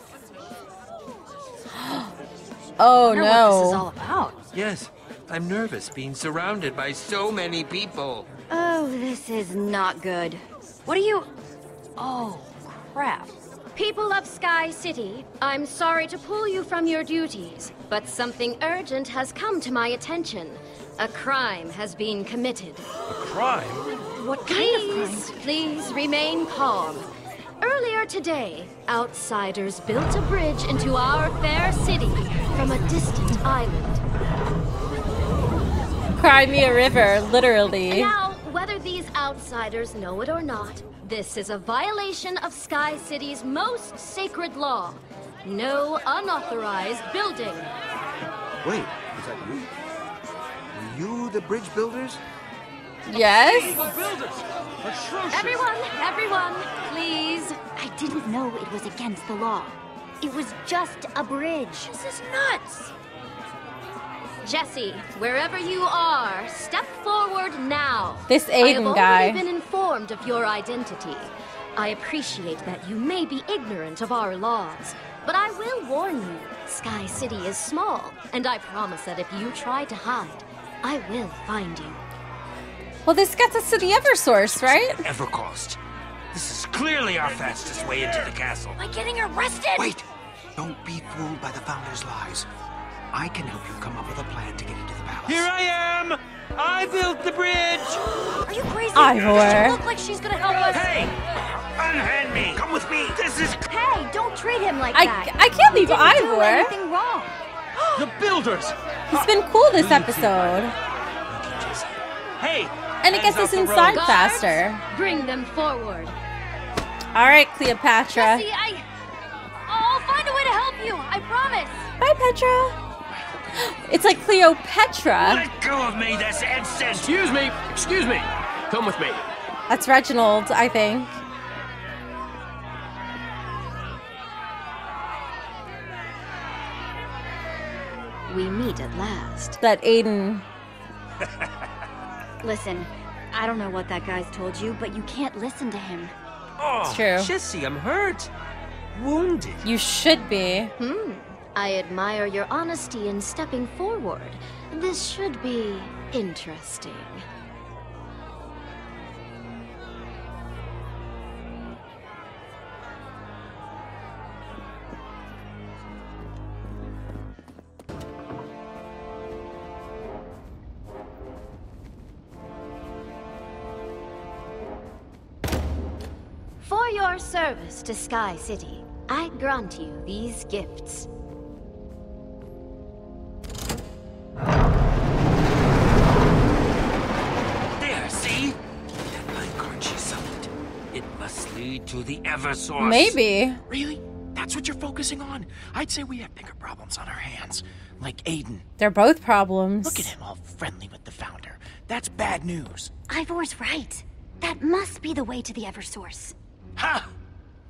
oh Wonder what this is no. all about. Yes, I'm nervous being surrounded by so many people. Oh, this is not good. What are you. Oh, crap. People of Sky City, I'm sorry to pull you from your duties, but something urgent has come to my attention. A crime has been committed. A crime? What kind please, of crime? Please remain calm. Earlier today, outsiders built a bridge into our fair city from a distant island. Cry me a river, literally. Now, whether these outsiders know it or not, this is a violation of Sky City's most sacred law. No unauthorized building. Wait, is that you? Are you the bridge builders? Yes. Everyone, everyone, please. I didn't know it was against the law. It was just a bridge. This is nuts. Jesse, wherever you are, step forward now. This I have already been informed of your identity. I appreciate that you may be ignorant of our laws, but I will warn you, Sky City is small, and I promise that if you try to hide, I will find you. Well, this gets us to the Eversource, right? Evercost. This is clearly our fastest way into the castle. Am I getting arrested? Wait! Don't be fooled by the Founder's lies. I can help you come up with a plan to get into the palace. Here I am! I built the bridge! Are you crazy? Ivor. She look like she's gonna help us. Hey! Unhand me! Come with me! This is... Hey, don't treat him like I, that. I can't leave Ivor! didn't do anything wrong. The builders! He's been cool this episode. Hey! And it gets us inside Guards, faster. Bring them forward. All right, Cleopatra. Jesse, I. I'll find a way to help you. I promise. Bye, Petra. It's like Cleopatra. Let go of me, that's instant! Excuse me, excuse me. Come with me. That's Reginald, I think. We meet at last. That Aiden. Listen, I don't know what that guy's told you, but you can't listen to him. Oh, It's true. Jesse, I'm hurt. Wounded. You should be. Hmm. I admire your honesty in stepping forward. This should be interesting. For your service to Sky City, I grant you these gifts. Lead to the Eversource. Maybe. Really? That's what you're focusing on? I'd say we have bigger problems on our hands. Like Aiden. They're both problems. Look at him all friendly with the founder. That's bad news. Ivor's right. That must be the way to the Eversource. Ha!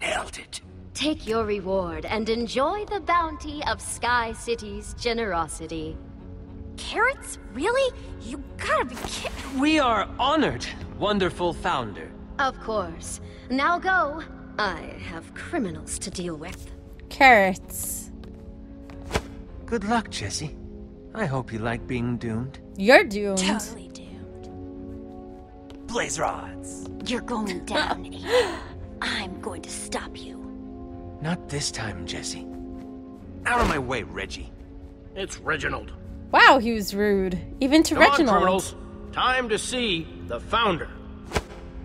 Nailed it. Take your reward and enjoy the bounty of Sky City's generosity. Carrots? Really? You gotta be kidding. We are honored, wonderful founder. Of course. Now go. I have criminals to deal with. Carrots. Good luck, Jesse. I hope you like being doomed. You're doomed. Totally doomed. Blaze rods. You're going down, Aiden. I'm going to stop you. Not this time, Jesse. Out of my way, Reggie. It's Reginald. Wow, he was rude. Even to Come on, Reginald. criminals. Time to see the founder.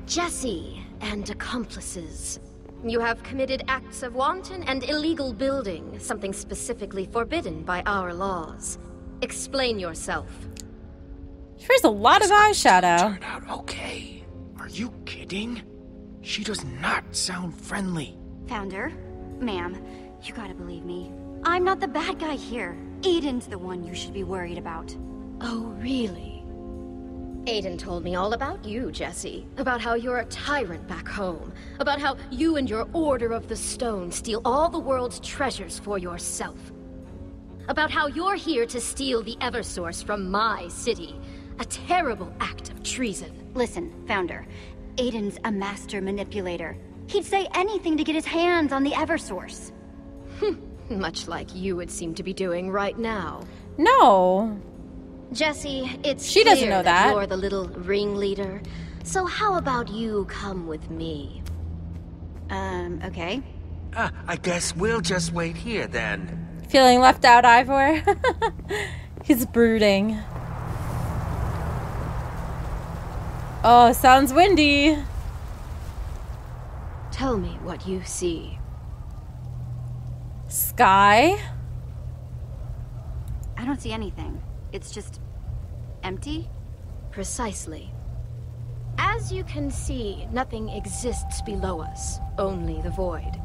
Jesse and accomplices. You have committed acts of wanton and illegal building, something specifically forbidden by our laws. Explain yourself. She wears a lot of eyeshadow. Out okay. Are you kidding? She does not sound friendly. Founder, ma'am, you gotta believe me. I'm not the bad guy here. Aiden's the one you should be worried about. Oh, really? Aiden told me all about you, Jesse. About how you're a tyrant back home. About how you and your Order of the Stone steal all the world's treasures for yourself. About how you're here to steal the Eversource from my city. A terrible act of treason. Listen, Founder, Aiden's a master manipulator. He'd say anything to get his hands on the Eversource. Much like you would seem to be doing right now. No. Jesse, it's She doesn't clear know that. You're the little ringleader. So how about you come with me? Um, okay. Ah, I guess we'll just wait here then. Feeling left out, Ivor? He's brooding. Oh, sounds windy. Tell me what you see. Sky? I don't see anything. It's just empty. Precisely. As you can see, nothing exists below us, only the void.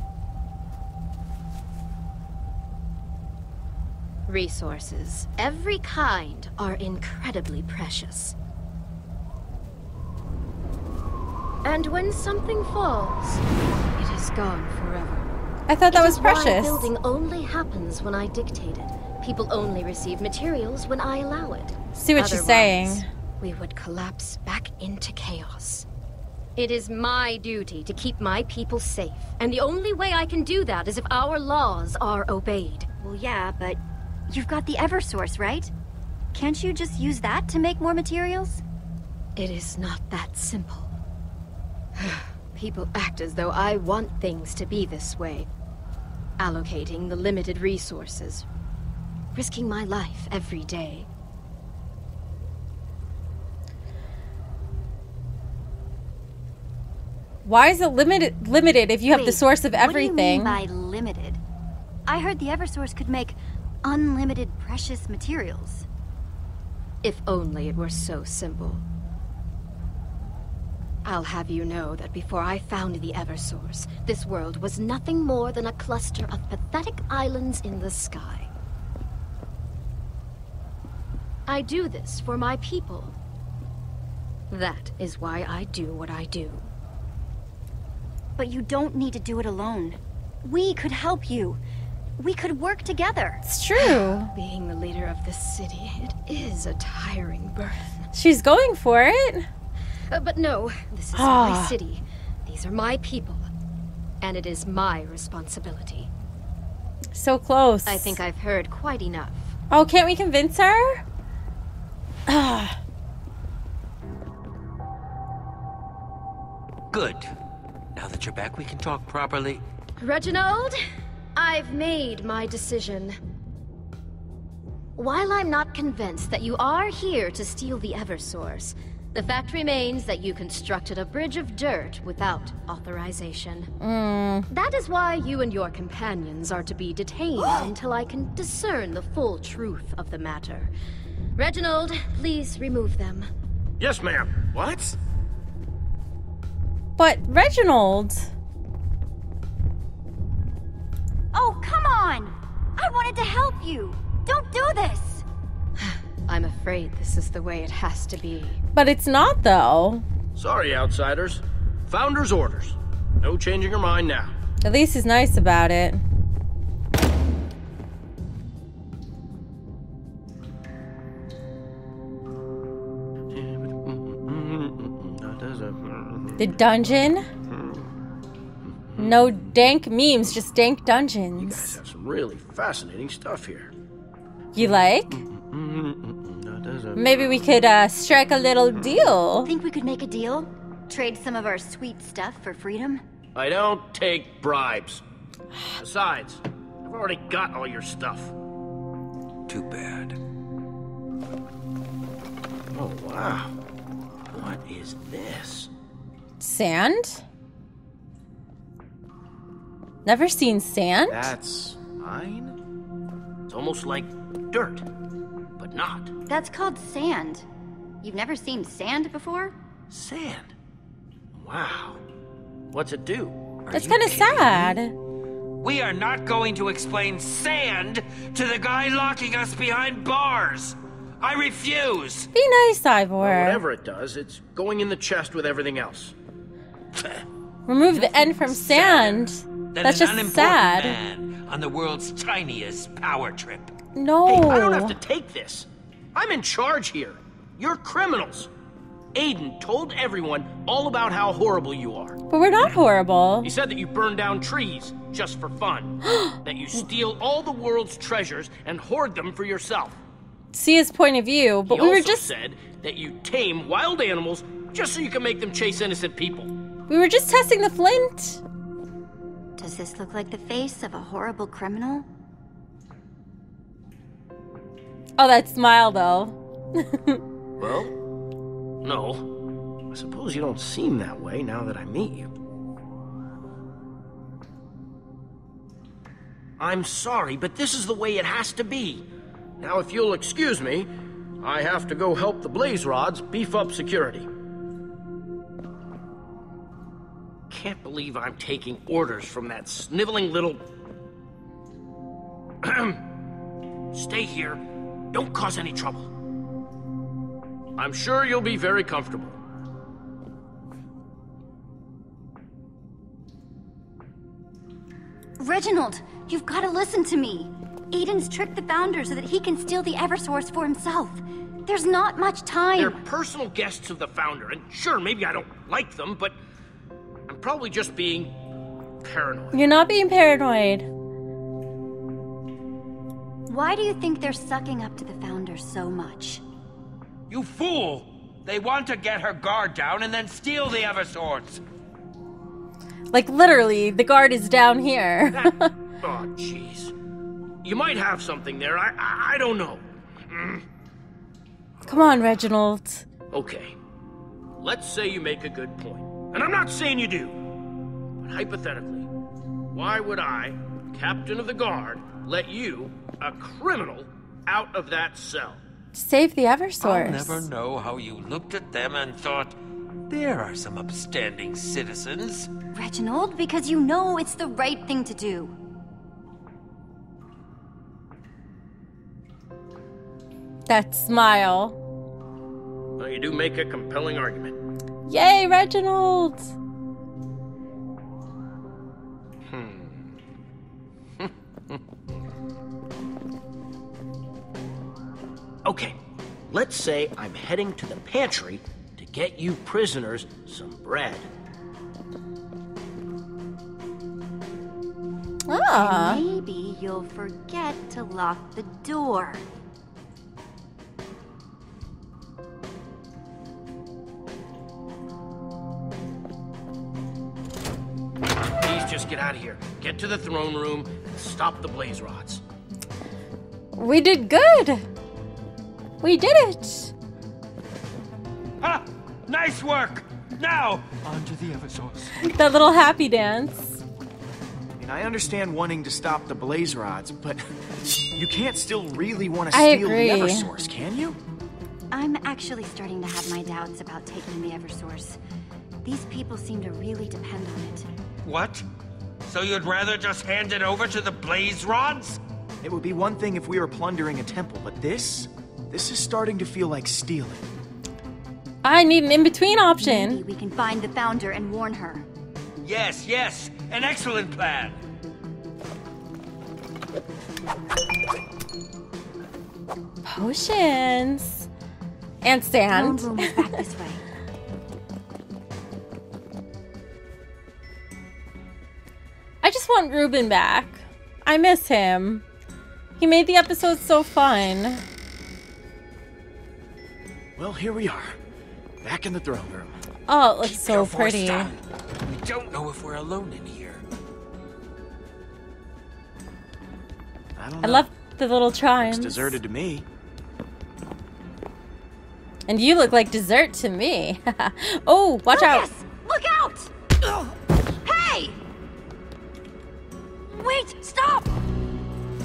Resources, every kind, are incredibly precious. And when something falls, it is gone forever. I thought that It was is why precious. building only happens when I dictate it. People only receive materials when I allow it. See what she's Otherwise, saying. We would collapse back into chaos. It is my duty to keep my people safe, and the only way I can do that is if our laws are obeyed. Well, yeah, but you've got the Eversource, right? Can't you just use that to make more materials? It is not that simple. People act as though I want things to be this way. Allocating the limited resources. Risking my life every day. Why is it limited limited if you have the source of everything? What do you everything? mean by limited? I heard the Eversource could make unlimited precious materials. If only it were so simple. I'll have you know that before I found the Eversource, this world was nothing more than a cluster of pathetic islands in the sky. I do this for my people. That is why I do what I do. But you don't need to do it alone. We could help you. We could work together. It's true. Being the leader of this city, it is a tiring burden. She's going for it. Uh, but no, this is Ah. my city. These are my people. And it is my responsibility. So close. I think I've heard quite enough. Oh, can't we convince her? Ah, Good. Now that you're back, we can talk properly. Reginald, I've made my decision. While I'm not convinced that you are here to steal the Eversource, the fact remains that you constructed a bridge of dirt without authorization. mm. That is why you and your companions are to be detained until I can discern the full truth of the matter. Reginald, please remove them. Yes, ma'am. What? But Reginald. Oh, come on! I wanted to help you. Don't do this. I'm afraid this is the way it has to be. But it's not, though. Sorry, outsiders. Founder's orders. No changing her mind now. At least he's nice about it. The dungeon? No dank memes, just dank dungeons. You guys have some really fascinating stuff here. You like? Maybe we could uh, strike a little deal. Think we could make a deal? Trade some of our sweet stuff for freedom? I don't take bribes. Besides, I've already got all your stuff. Too bad. Oh, wow. What is this? Sand? Never seen sand? That's fine. It's almost like dirt, but not. That's called sand. You've never seen sand before? Sand? Wow. What's it do? That's kind of sad. We are not going to explain sand to the guy locking us behind bars. I refuse. Be nice, Ivor. Whatever it does, it's going in the chest with everything else. Remove the N from sand. That's just sad. man on the world's tiniest power trip. No. Hey, I don't have to take this. I'm in charge here. You're criminals. Aiden told everyone all about how horrible you are. But we're not horrible. He said that you burn down trees just for fun. that you steal all the world's treasures and hoard them for yourself. See his point of view, but he we were just said that you tame wild animals just so you can make them chase innocent people. We were just testing the flint. Does this look like the face of a horrible criminal? Oh, that smile though. Well, no. I suppose you don't seem that way now that I meet you. I'm sorry, but this is the way it has to be. Now, if you'll excuse me, I have to go help the Blaze Rods beef up security. Can't believe I'm taking orders from that sniveling little. Stay here. Don't cause any trouble. I'm sure you'll be very comfortable. Reginald, you've got to listen to me. Aiden's tricked the founder so that he can steal the Eversource for himself. There's not much time. They're personal guests of the founder, and sure, maybe I don't like them, but probably just being paranoid. You're not being paranoid. Why do you think they're sucking up to the founder so much? You fool! They want to get her guard down and then steal the Eversource. Like literally, the guard is down here. Oh, jeez. You might have something there. I I, I don't know. Mm, Come on, Reginald. Okay. Let's say you make a good point. And I'm not saying you do. But hypothetically, why would I, captain of the guard, let you, a criminal, out of that cell? Save the Eversource. I'll never know how you looked at them and thought, There are some upstanding citizens. Reginald, because you know it's the right thing to do. That smile. Well, you do make a compelling argument. Yay, Reginald! Okay, let's say I'm heading to the pantry to get you prisoners some bread. Ah. And maybe you'll forget to lock the door. Just get out of here. Get to the throne room and stop the blaze rods. We did good! We did it! Ha! Nice work! Now, onto the Eversource. That little happy dance. I mean, I understand wanting to stop the blaze rods, but you can't still really want to steal agree. the Eversource, can you? I'm actually starting to have my doubts about taking the Eversource. These people seem to really depend on it. What? So you'd rather just hand it over to the blaze rods? It would be one thing if we were plundering a temple, but this? This is starting to feel like stealing. I need an in-between option. Maybe we can find the founder and warn her. Yes, yes, an excellent plan. Potions. And Throne sand. room is back this way. Just want Reuben back. I miss him. He made the episode so fun. Well, here we are. Back in the throne room. Oh, it looks so pretty. down. We don't know if we're alone in here. I don't I know. love the little chimes. Looks deserted to me. And you look like dessert to me. oh, watch. Lucas! Out!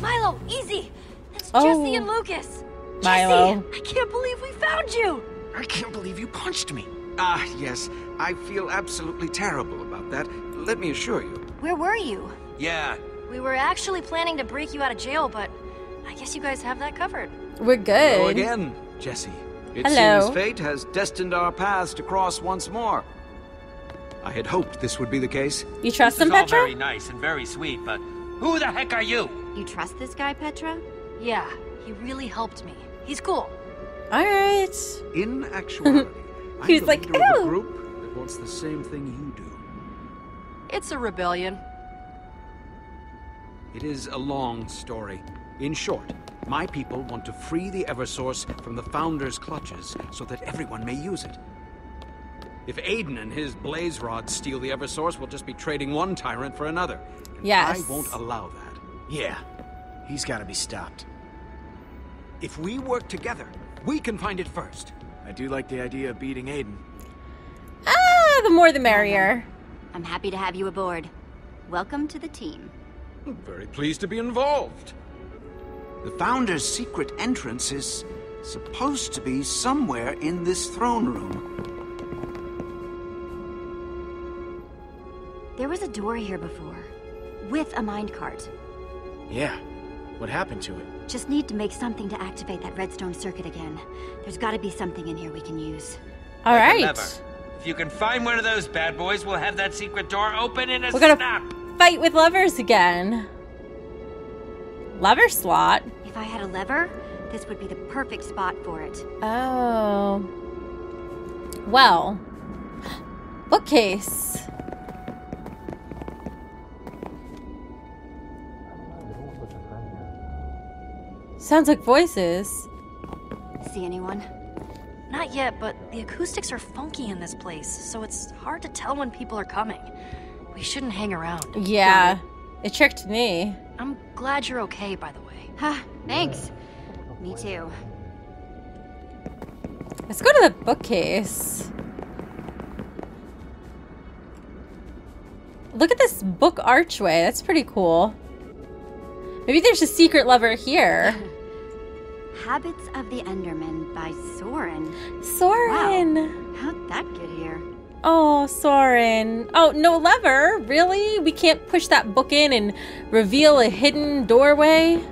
Milo, easy! It's Oh. Jesse and Lucas! Milo. Jesse, I can't believe we found you! I can't believe you punched me. Ah, yes. I feel absolutely terrible about that. Let me assure you. Where were you? Yeah, We were actually planning to break you out of jail, but I guess you guys have that covered. We're good. Hello again, Jesse. It Hello. seems fate has destined our paths to cross once more. I had hoped this would be the case. You trust this him, is all Petra? very nice and very sweet, but who the heck are you? You trust this guy, Petra? Yeah, he really helped me. He's cool. All right. In actuality, I'm He was the like, leader of a group that wants the same thing you do. It's a rebellion. It is a long story. In short, my people want to free the Eversource from the Founder's clutches so that everyone may use it. If Aiden and his blaze rods steal the Eversource, we'll just be trading one tyrant for another. And Yes. I won't allow that. Yeah, he's got to be stopped. If we work together, we can find it first. I do like the idea of beating Aiden. Ah, the more the merrier. I'm happy to have you aboard. Welcome to the team. Very pleased to be involved. The Founder's secret entrance is supposed to be somewhere in this throne room. There was a door here before, with a minecart. Yeah, what happened to it? Just need to make something to activate that redstone circuit again. There's gotta be something in here we can use. Alright. Like a right. lever. If you can find one of those bad boys, we'll have that secret door open in a We're gonna snap. fight with levers again. Lever slot. If I had a lever, this would be the perfect spot for it. Oh. Well. Bookcase. Sounds like voices. See anyone? Not yet, but the acoustics are funky in this place, so it's hard to tell when people are coming. We shouldn't hang around. Yeah. It tricked me. I'm glad you're okay, by the way. Ha, thanks. Me too. Let's go to the bookcase. Look at this book archway. That's pretty cool. Maybe there's a secret lever here. Habits of the Enderman by Soren. Soren. Wow. How'd that get here? Oh, Soren. Oh, no lever? Really? We can't push that book in and reveal a hidden doorway?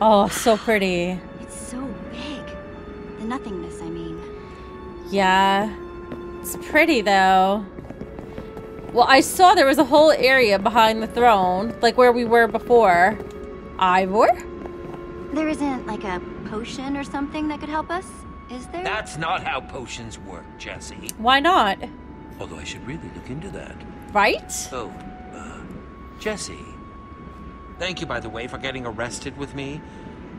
Oh, so pretty. It's so big. The nothingness, I mean. Yeah. It's pretty, though. Well, I saw there was a whole area behind the throne, like where we were before. Ivor? There isn't like a potion or something that could help us, is there? That's not how potions work, Jesse. Why not? Although I should really look into that. Right? Oh, uh, Jesse. Thank you, by the way, for getting arrested with me.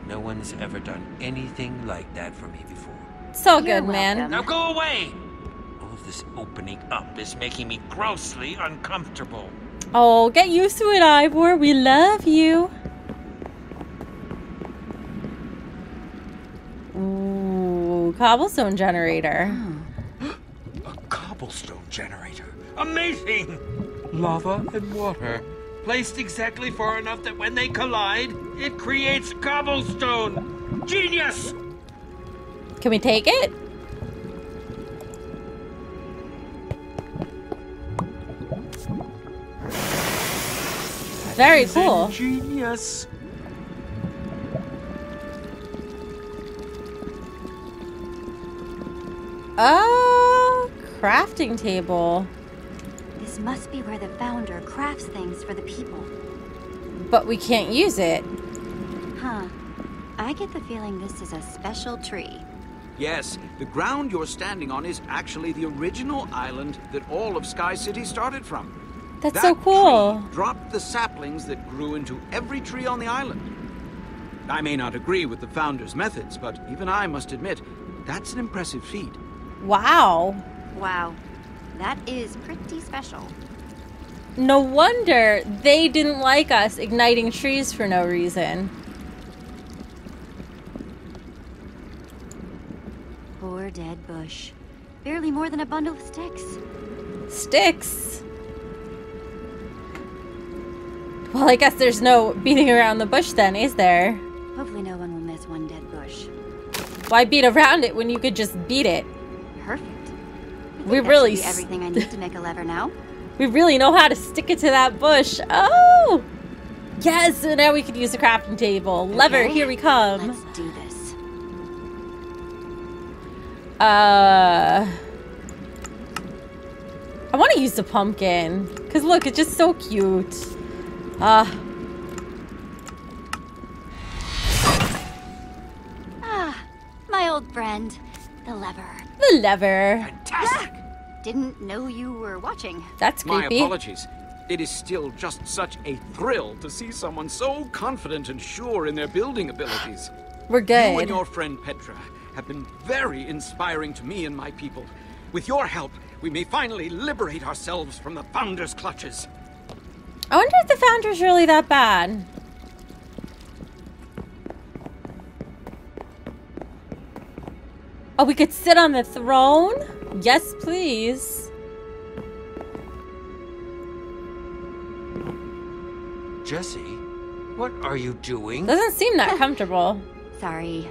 No one's ever done anything like that for me before. So good, man. Now go away! All of this opening up is making me grossly uncomfortable. Oh, get used to it, Ivor. We love you. Ooh, cobblestone generator. A cobblestone generator. Amazing! Lava and water. Placed exactly far enough that when they collide, it creates cobblestone. Genius! Can we take it? Very cool. Genius. Oh, crafting table. This must be where the founder crafts things for the people. But we can't use it. Huh. I get the feeling this is a special tree. Yes, the ground you're standing on is actually the original island that all of Sky City started from. That's that so cool. Tree dropped the saplings that grew into every tree on the island. I may not agree with the founder's methods, but even I must admit, that's an impressive feat. Wow. Wow. That is pretty special. No wonder they didn't like us igniting trees for no reason. Poor dead bush. Barely more than a bundle of sticks. Sticks? Well, I guess there's no beating around the bush then, is there? Hopefully no one will miss one dead bush. Why beat around it when you could just beat it? We really everything I need to make a lever now. We really know how to stick it to that bush. Oh! Yes, so now we can use the crafting table. Lever, here we come. Let's do this. Uh, I want to use the pumpkin. Because look, it's just so cute. Uh, Ah, my old friend, the lever. the lever. Fantastic! Didn't know you were watching. That's creepy. My apologies. It is still just such a thrill to see someone so confident and sure in their building abilities. We're good. You and your friend Petra have been very inspiring to me and my people. With your help, we may finally liberate ourselves from the Founder's clutches. I wonder if the founder's really that bad. Oh, we could sit on the throne? Yes, please. Jesse, what are you doing? Doesn't seem that comfortable. Sorry.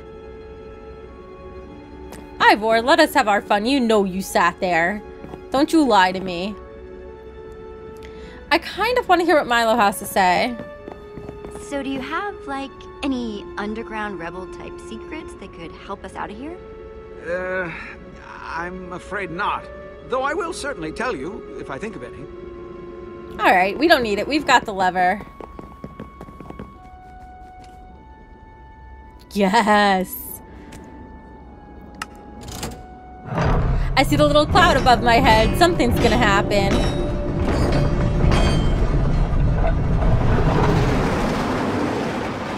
Ivor, let us have our fun. You know you sat there. Don't you lie to me. I kind of want to hear what Milo has to say. So, do you have, like, any underground rebel type secrets that could help us out of here? Uh, I'm afraid not. Though I will certainly tell you if I think of any. All right, we don't need it. We've got the lever. Yes. I see the little cloud above my head. Something's gonna happen.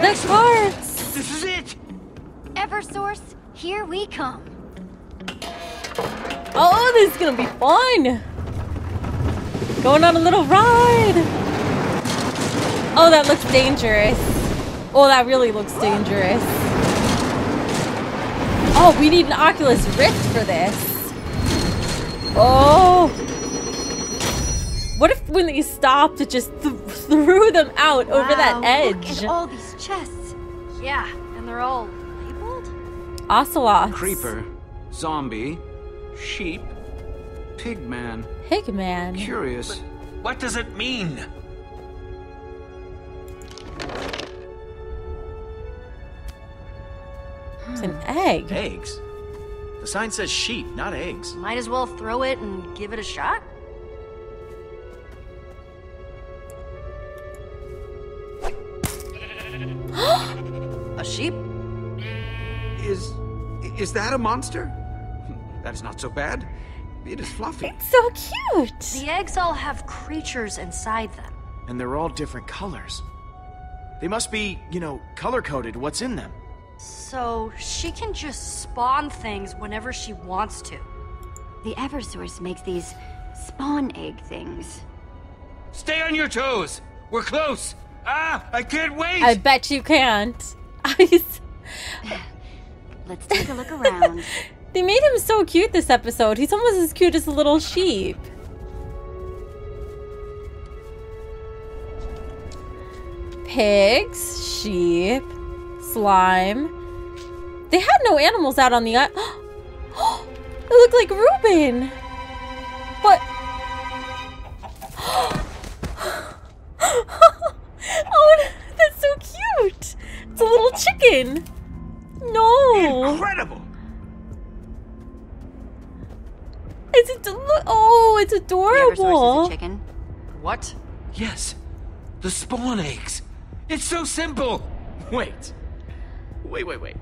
The carts! This is it! Eversource, here we come. Oh, this is gonna be fun! Going on a little ride! Oh, that looks dangerous. Oh, that really looks dangerous. Oh, we need an Oculus Rift for this. Oh! What if when they stopped, it just th threw them out over that edge? Look at all these chests. Yeah, and they're all labeled? Ocelots. Creeper, zombie, sheep, pigman. Pigman. Curious. What does it mean? It's an egg. Eggs? The sign says sheep, not eggs. Might as well throw it and give it a shot. a sheep? Is is that a monster? That is not so bad. It is fluffy. It's so cute. The eggs all have creatures inside them. And they're all different colors. They must be, you know, color coded what's in them. So she can just spawn things whenever she wants to. The Eversource makes these spawn egg things. Stay on your toes. We're close. Ah, I can't wait. I bet you can't. Ice. Let's take a look around. They made him so cute this episode. He's almost as cute as a little sheep. Pigs, sheep, slime. They had no animals out on the island. it looked like Reuben. But. oh, that's so cute. It's a little chicken. No. Incredible. It's ador- oh, it's adorable. chicken. What? Yes. The spawn eggs. It's so simple. Wait. Wait, wait, wait.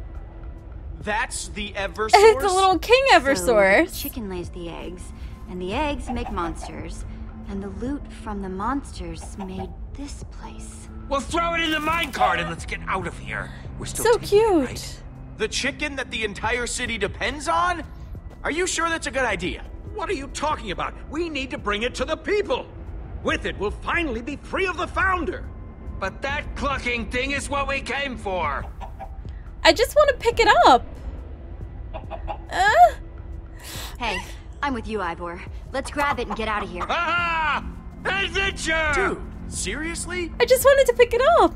That's the Eversource? It's a little king So, Eversource. the chicken lays the eggs, and the eggs make monsters, and the loot from the monsters made this place. Well, throw it in the minecart and let's get out of here. We're still so taking it, cute. right? The chicken that the entire city depends on? Are you sure that's a good idea? What are you talking about? We need to bring it to the people. With it, we'll finally be free of the founder. But that clucking thing is what we came for. I just want to pick it up. Uh, Hey, I'm with you, Ivor. Let's grab it and get out of here. Ah! Adventure! Dude, seriously? I just wanted to pick it up.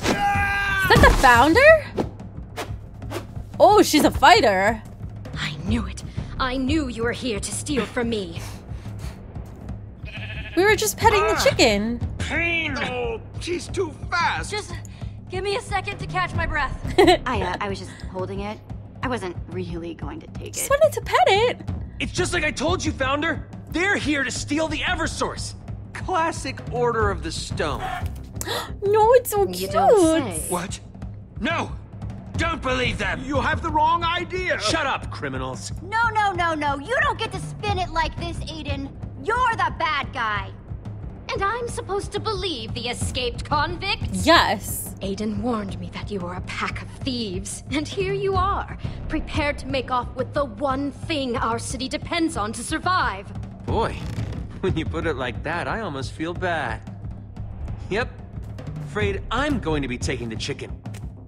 Is that the founder? Oh, she's a fighter. I knew it. I knew you were here to steal from me. We were just petting the chicken. Pain! Oh, she's too fast. Just give me a second to catch my breath. I, uh, I was just holding it. I wasn't really going to take Just it. Just wanted to pet it. It's just like I told you, Founder. They're here to steal the Eversource. Classic Order of the Stone. No, it's so You cute. don't say. What? No! Don't believe them! You have the wrong idea. Shut up, criminals. No, no, no, no. You don't get to spin it like this, Aiden. You're the bad guy. And I'm supposed to believe the escaped convicts? Yes. Aiden warned me that you were a pack of thieves, and here you are, prepared to make off with the one thing our city depends on to survive. Boy, when you put it like that, I almost feel bad. Yep. Afraid I'm going to be taking the chicken.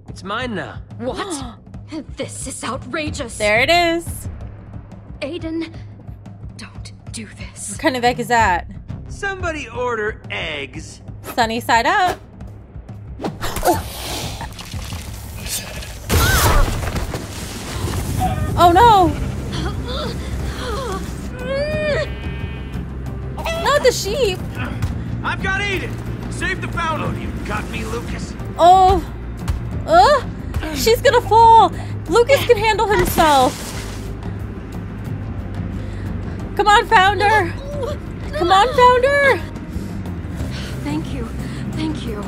It's mine now. What? this is outrageous. There it is. Aiden, don't do this. What kind of egg is that? Somebody order eggs. Sunny side up. Oh, oh no! Not the sheep! I've got Aiden! Save the founder! You got me, Lucas? Oh! She's gonna fall! Lucas can handle himself! Come on, Founder! Come on, Founder! Thank you. Thank you.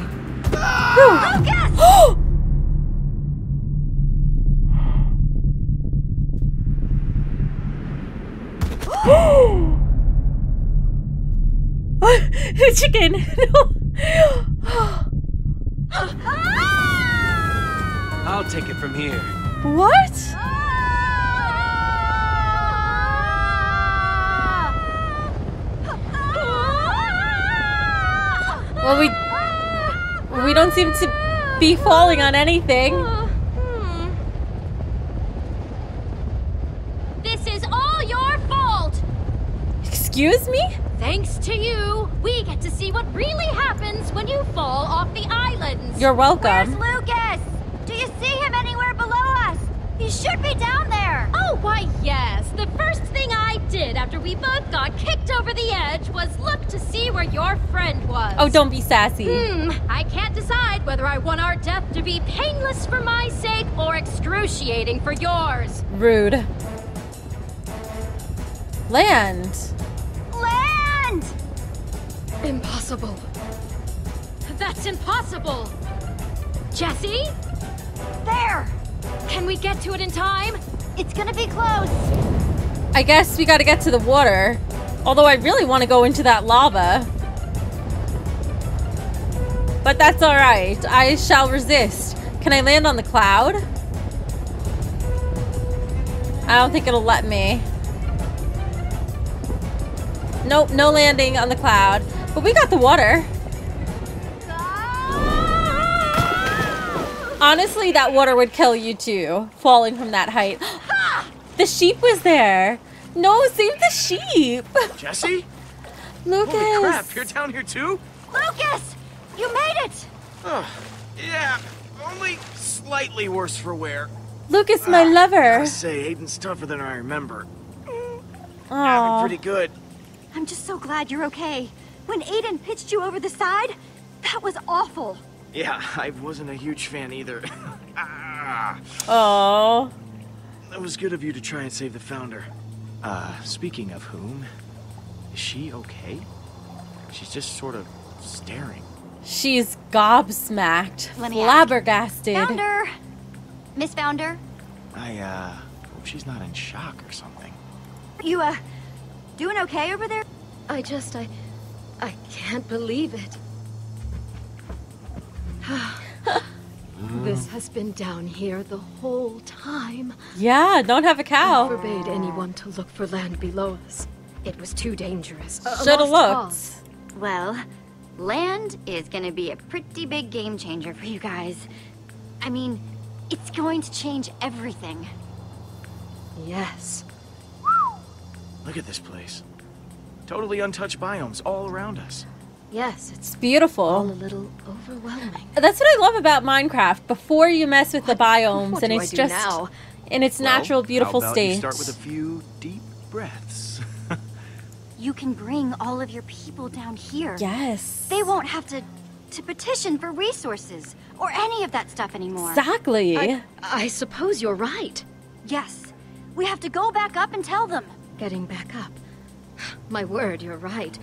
Lucas! chicken! No! I'll take it from here. What? Well, we we don't seem to be falling on anything. This is all your fault! Excuse me? Thanks to you, we get to see what really happens when you fall off the islands. You're welcome. Lucas? you see him anywhere below us? He should be down there. Oh, why, yes. The first thing I did after we both got kicked over the edge was look to see where your friend was. Oh, don't be sassy. Hmm, I can't decide whether I want our death to be painless for my sake or excruciating for yours. Rude. Land. Land! Impossible. That's impossible. Jesse? There! Can we get to it in time? It's gonna be close. I guess we gotta get to the water. Although I really want to go into that lava. But that's alright. I shall resist. Can I land on the cloud? I don't think it'll let me. Nope, no landing on the cloud. But we got the water. Honestly, that water would kill you too, falling from that height. The sheep was there. No, save the sheep. Jesse? Lucas. Holy crap, you're down here too? Lucas! You made it! Oh, yeah, only slightly worse for wear. Lucas, my Ah, lover. I say, Aiden's tougher than I remember. Aw. Pretty good. I'm just so glad you're okay. When Aiden pitched you over the side, that was awful. Yeah, I wasn't a huge fan either. ah, Oh. That was good of you to try and save the founder. Uh, speaking of whom, is she okay? She's just sort of staring. She's gobsmacked, Let me ask. flabbergasted. Founder! Miss Founder, I, uh, hope she's not in shock or something. you, uh, doing okay over there? I just, I, I can't believe it. this has been down here the whole time. Yeah, don't have a cow. forbade anyone to look for land below us. It was too dangerous. Uh, a- a Shoulda looked. cause. Well, land is gonna be a pretty big game changer for you guys. I mean, it's going to change everything. Yes. Look at this place. Totally untouched biomes all around us. Yes, it's It's beautiful. all a little overwhelming. That's what I love about Minecraft. Before you mess with the biomes, what and do I it's do just now? in its Well, natural, beautiful how about state. You start with a few deep breaths. You can bring all of your people down here. Yes. They won't have to to petition for resources or any of that stuff anymore. Exactly. I, I suppose you're right. Yes. We have to go back up and tell them. Getting back up. My word, you're right.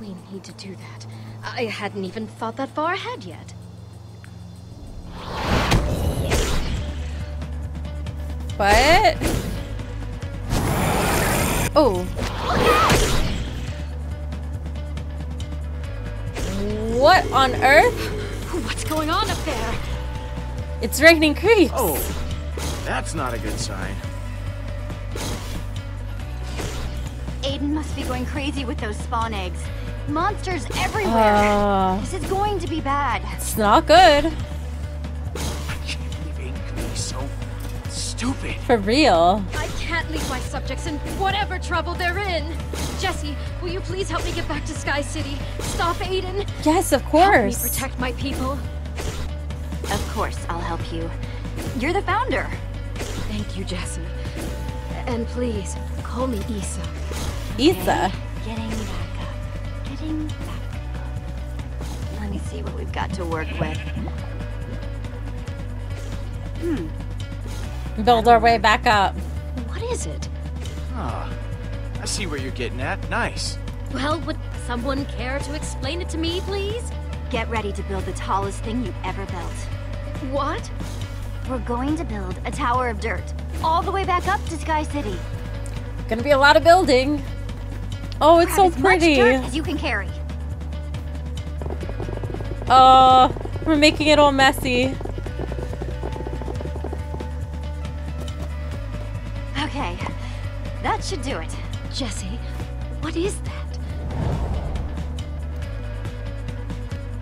We need to do that. I hadn't even thought that far ahead yet. What? Oh. What on earth? What's going on up there? It's raining creeps. Oh, that's not a good sign. Aiden must be going crazy with those spawn eggs. Monsters everywhere. Uh. this is going to be bad. It's not good. I can't believe Aiden so stupid. For real. I can't leave my subjects in whatever trouble they're in. Jesse, will you please help me get back to Sky City? Stop Aiden. Yes, of Help me course. protect my people. Of course, I'll help you. You're the founder. Thank you, Jesse. And please, call me Issa. Isa. Getting back up. Getting back up. Let me see what we've got to work with. Hmm. Build our way back up. What is it? Ah, I see where you're getting at. Nice. Well, would someone care to explain it to me, please? Get ready to build the tallest thing you've ever built. What? We're going to build a tower of dirt, all the way back up to Sky City. Gonna be a lot of building. Oh, it's Grab so pretty. as you can carry. Oh, we're making it all messy. Okay, that should do it. Jesse, what is that?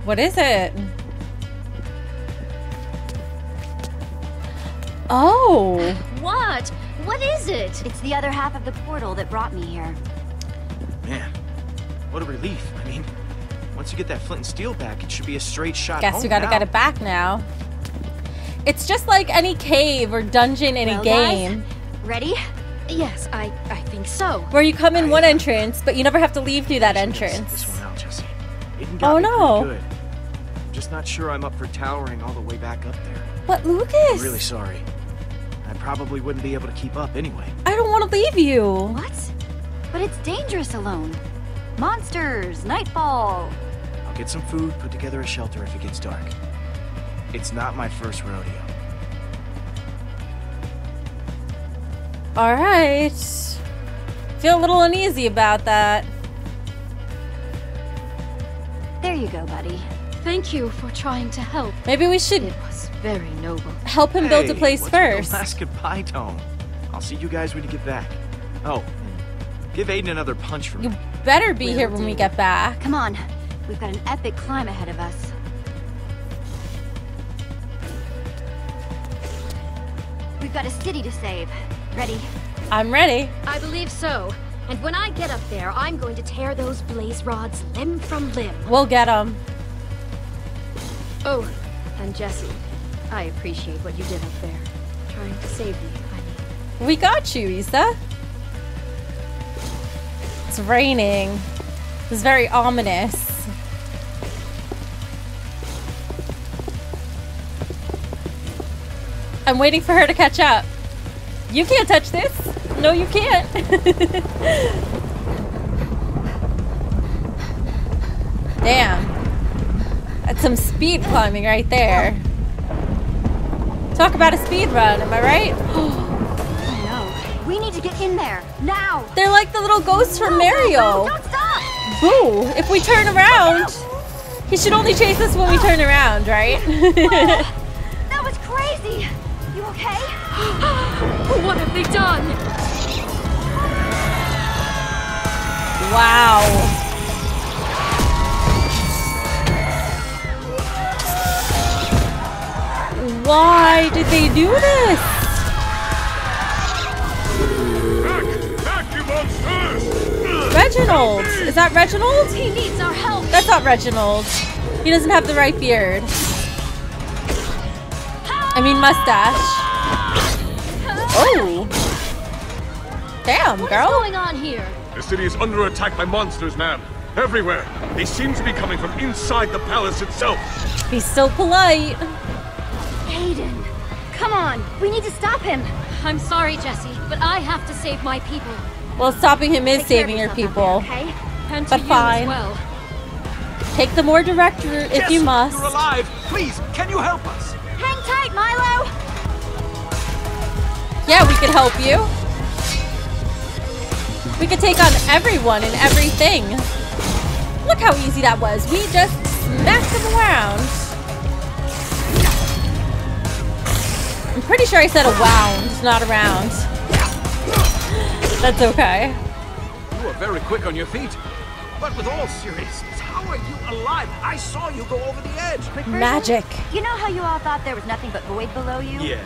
What is it? Oh. What? What is it? It's the other half of the portal that brought me here. Man, what a relief. I mean, once you get that flint and steel back, it should be a straight shot Guess home we gotta now. get it back now. It's just like any cave or dungeon in Well, a guys, game. Ready? Yes, I, I think so. Where you come in one uh, entrance, but you never have to leave through that entrance. This one out, Jesse. Aiden got Oh no. I'm just not sure I'm up for towering all the way back up there. But Lucas, I'm really sorry. I probably wouldn't be able to keep up anyway. I don't want to leave you. What? But it's dangerous alone. Monsters, nightfall. I'll get some food, put together a shelter if it gets dark. It's not my first rodeo. All right. Feel a little uneasy about that. There you go, buddy. Thank you for trying to help. Maybe we should It was very noble. help him build a Hey, place what's the first. last goodbye tone. I'll see you guys when you get back. Oh, and give Aiden another punch for me. You better be Will here when we get back. Come on. We've got an epic climb ahead of us. We've got a city to save. Ready? I'm ready. I believe so. And when I get up there, I'm going to tear those blaze rods limb from limb. We'll get them. Oh, and Jesse, I appreciate what you did up there. Trying to save me, I mean. We got you, Isa. It's raining. It's very ominous. I'm waiting for her to catch up. You can't touch this. No, you can't. Damn. That's some speed climbing right there. Talk about a speed run, am I right? I know. We need to get in there. Now! They're like the little ghosts from Mario. Don't stop! Boo! If we turn around, he should only chase us when we turn around, right? That was crazy! You okay? what have they done? wow. Why did they do this? Reginald! Is that Reginald? He needs our help. That's not Reginald. He doesn't have the right beard. I mean mustache. Oh. Damn, What's girl. What's going on here? The city is under attack by monsters, ma'am. Everywhere. They seem to be coming from inside the palace itself. He's so polite. Aiden! Come on! We need to stop him! I'm sorry, Jesse, but I have to save my people. Well, stopping him is Take care of saving your people. out okay? But you fine. well. Take the more direct route if you Jesse, must. You're alive. Please, can you help us? Hang tight, Milo! Yeah, we could help you. We could take on everyone and everything. Look how easy that was. We just smacked them around. I'm pretty sure I said a wound, not around. That's okay. You are very quick on your feet. But with all seriousness, how are you alive? I saw you go over the edge. Quick version? Magic. You know how you all thought there was nothing but void below you? Yes.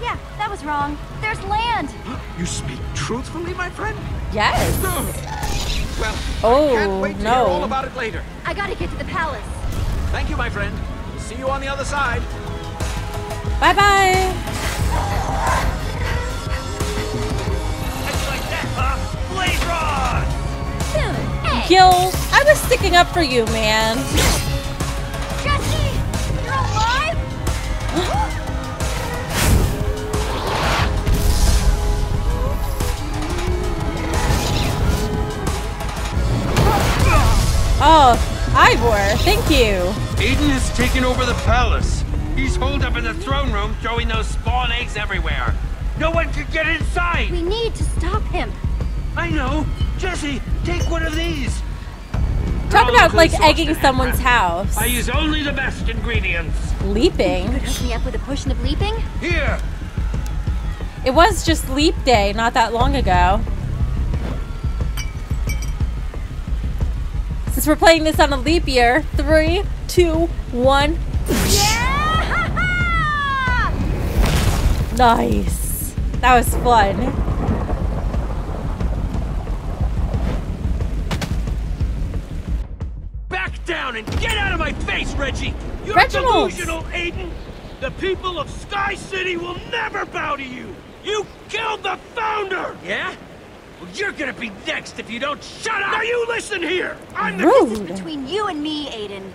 Yeah, that was wrong. There's land! You speak truthfully, my friend? Yes. Well, Oh, can't wait to no. hear all about it later. I gotta get to the palace. Thank you, my friend. See you on the other side. Bye bye huh? Blaze rod! Gill, I was sticking up for you, man. Jesse! You're alive? Oh, Ivor, thank you. Aiden has taken over the palace. He's holed up in the throne room throwing those spawn eggs everywhere. No one can get inside! We need to stop him. I know! Jesse, take one of these! Talk all about like egging someone's house. I use only the best ingredients. Leaping. You could hook me up with a potion of leaping? Here! It was just leap day not that long ago. Since we're playing this on a leap year, three, two, one. Yeah! Nice. That was fun. Down and get out of my face, Reggie! You're Reginald! delusional, Aiden! The people of Sky City will never bow to you! You killed the founder! Yeah? Well, you're gonna be next if you don't shut up! Now you listen here! I'm the- This is between you and me, Aiden.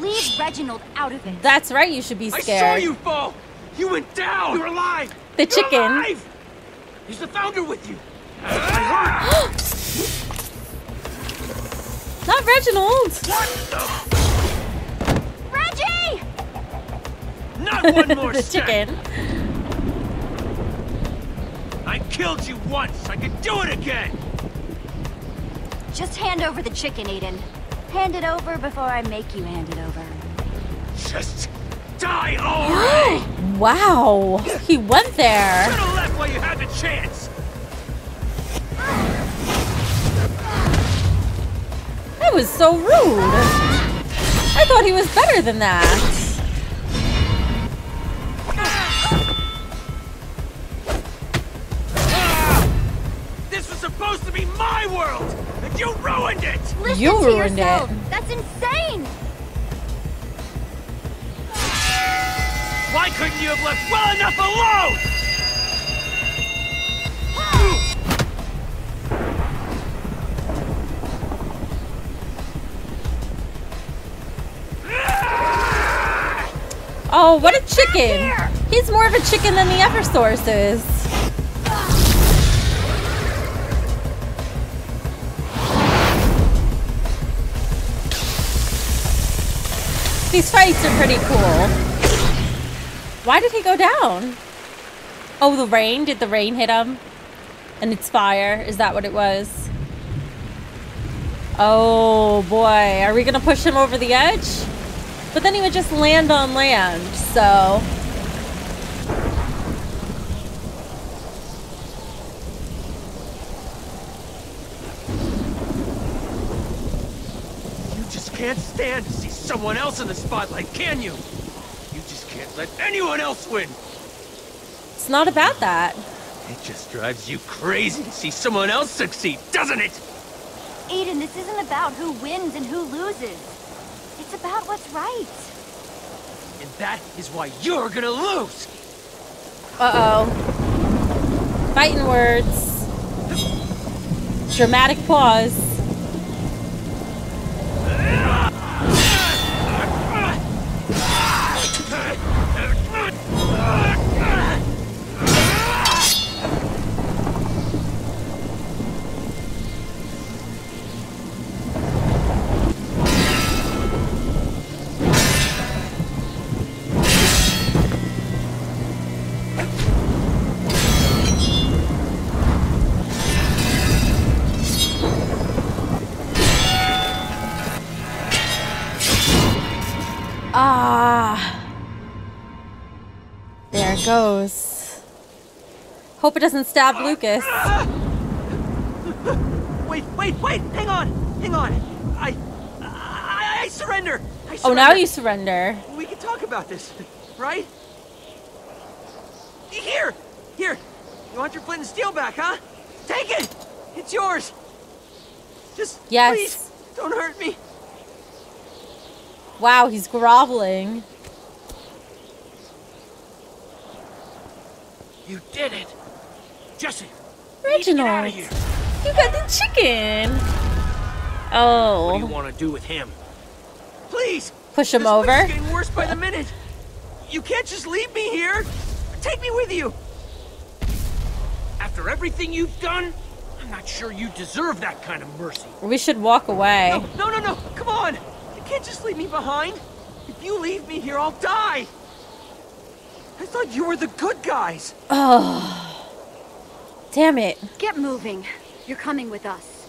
Leave Reginald out of it. That's right, you should be scared. I saw you fall! You went down! You're alive! The You're chicken. alive! Is the founder with you? Not Reginald! Reggie! Not one more the step. chicken. I killed you once. I can do it again. Just hand over the chicken, Aiden. Hand it over before I make you hand it over. Just die already. Wow, he went there. Should have left while you had the chance. That was so rude. I thought he was better than that. This was supposed to be my world, and you ruined it. Listen You ruined yourself. it. That's insane. Why couldn't you have left well enough alone? Oh, what a chicken! He's more of a chicken than the Eversource is. These fights are pretty cool. Why did he go down? Oh, the rain? Did the rain hit him? And it's fire? Is that what it was? Oh boy, are we gonna push him over the edge? But then he would just land on land, so. You just can't stand to see someone else in the spotlight, can you? You just can't let anyone else win. It's not about that. It just drives you crazy to see someone else succeed, doesn't it? Aiden, this isn't about who wins and who loses. It's about what's right. And that is why you're gonna lose. Uh oh. Fighting words. Dramatic pause. it goes. Hope it doesn't stab Lucas. Wait, wait, wait! Hang on! Hang on! I... I, I surrender! I Oh, now you surrender. We can talk about this, right? Here! Here! You want your flint and steel back, huh? Take it! It's yours! Just Yes. please, don't hurt me. Wow, he's groveling. You did it, Jesse. Reginald, you got the chicken. Oh. What do you want to do with him? Please! Push him This over. is getting worse by the minute. You can't just leave me here. Take me with you. After everything you've done, I'm not sure you deserve that kind of mercy. We should walk away. No, no, no! Come on! You can't just leave me behind. If you leave me here, I'll die. I thought you were the good guys. Oh. Damn it. Get moving. You're coming with us.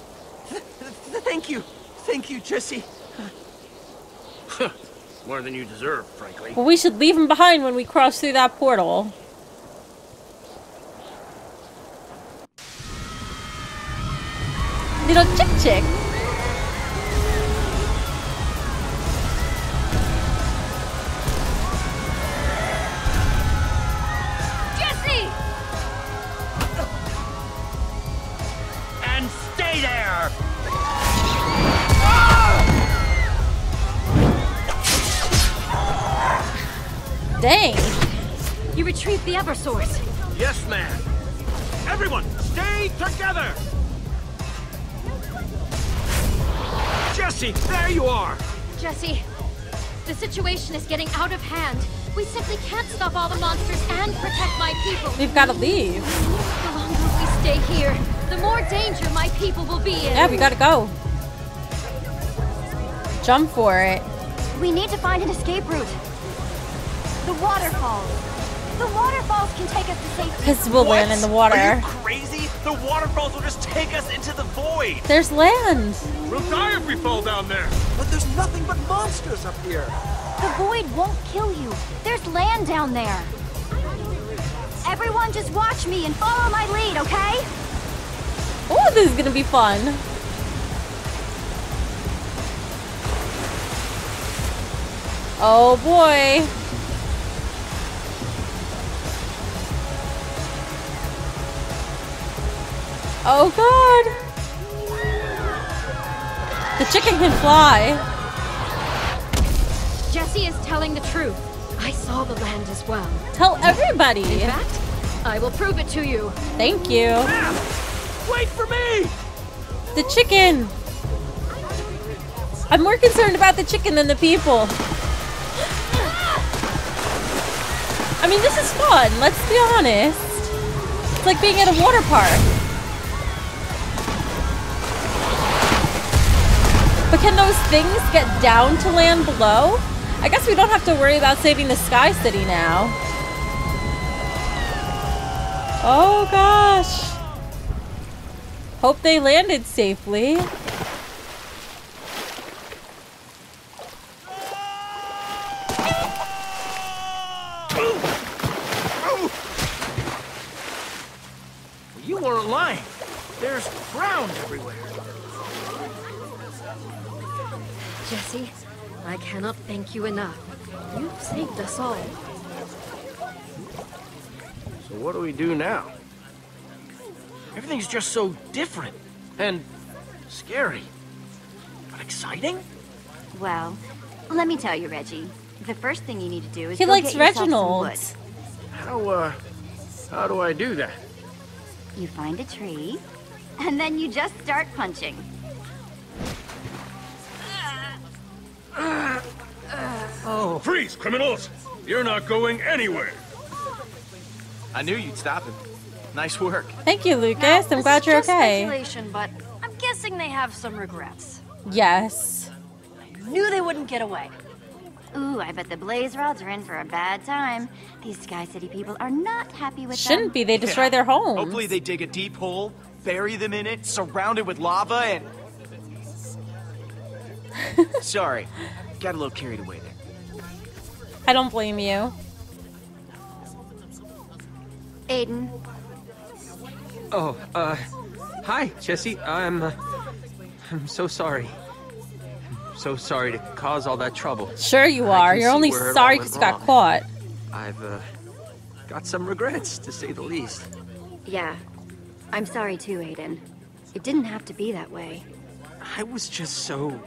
Thank you, thank you, Jesse. More than you deserve, frankly. Well, we should leave him behind when we cross through that portal. Little chick chick. Retrieved the Eversource. Yes, ma'am. Everyone, stay together! Jesse, there you are! Jesse, the situation is getting out of hand. We simply can't stop all the monsters and protect my people. We've got to leave. The longer we stay here, the more danger my people will be in. Yeah, we gotta go. Jump for it. We need to find an escape route. The waterfalls. The waterfalls can take us to safety. Because we'll land in the water. Are you crazy? The waterfalls will just take us into the void. There's land. We'll die if we fall down there. But there's nothing but monsters up here. The void won't kill you. There's land down there. Everyone just watch me and follow my lead, okay? Oh, this is gonna be fun. Oh boy. Oh god. The chicken can fly. Jesse is telling the truth. I saw the land as well. Tell everybody. In fact, I will prove it to you. Thank you. Wait for me! The chicken. I'm more concerned about the chicken than the people. I mean, this is fun. Let's be honest. It's like being at a water park. But can those things get down to land below? I guess we don't have to worry about saving the Sky City now. Oh gosh. Hope they landed safely. You weren't lying. There's ground everywhere. Jesse, I cannot thank you enough. You've saved us all. So what do we do now? Everything's just so different and scary. But exciting? Well, let me tell you, Reggie. The first thing you need to do is He go likes get yourself some Reginald. wood. How, uh, how do I do that? You find a tree, and then you just start punching. Oh. Freeze, criminals! You're not going anywhere. I knew you'd stop him. Nice work. Thank you, Lucas. Now, I'm glad you're just okay. Speculation, but I'm guessing they have some regrets. Yes. Knew they wouldn't get away. Ooh, I bet the blaze rods are in for a bad time. These Sky City people are not happy with Shouldn't them. be. They destroy their homes. Hopefully they dig a deep hole, bury them in it, surrounded with lava, and... Sorry, got a little carried away there. I don't blame you. Aiden, Oh, uh, hi, Jesse. I'm, uh, I'm so sorry. I'm so sorry to cause all that trouble. Sure you are. You're only where it all sorry because you got caught. I've, uh, got some regrets, to say the least. yeah. I'm sorry too, Aiden. It didn't have to be that way. I was just so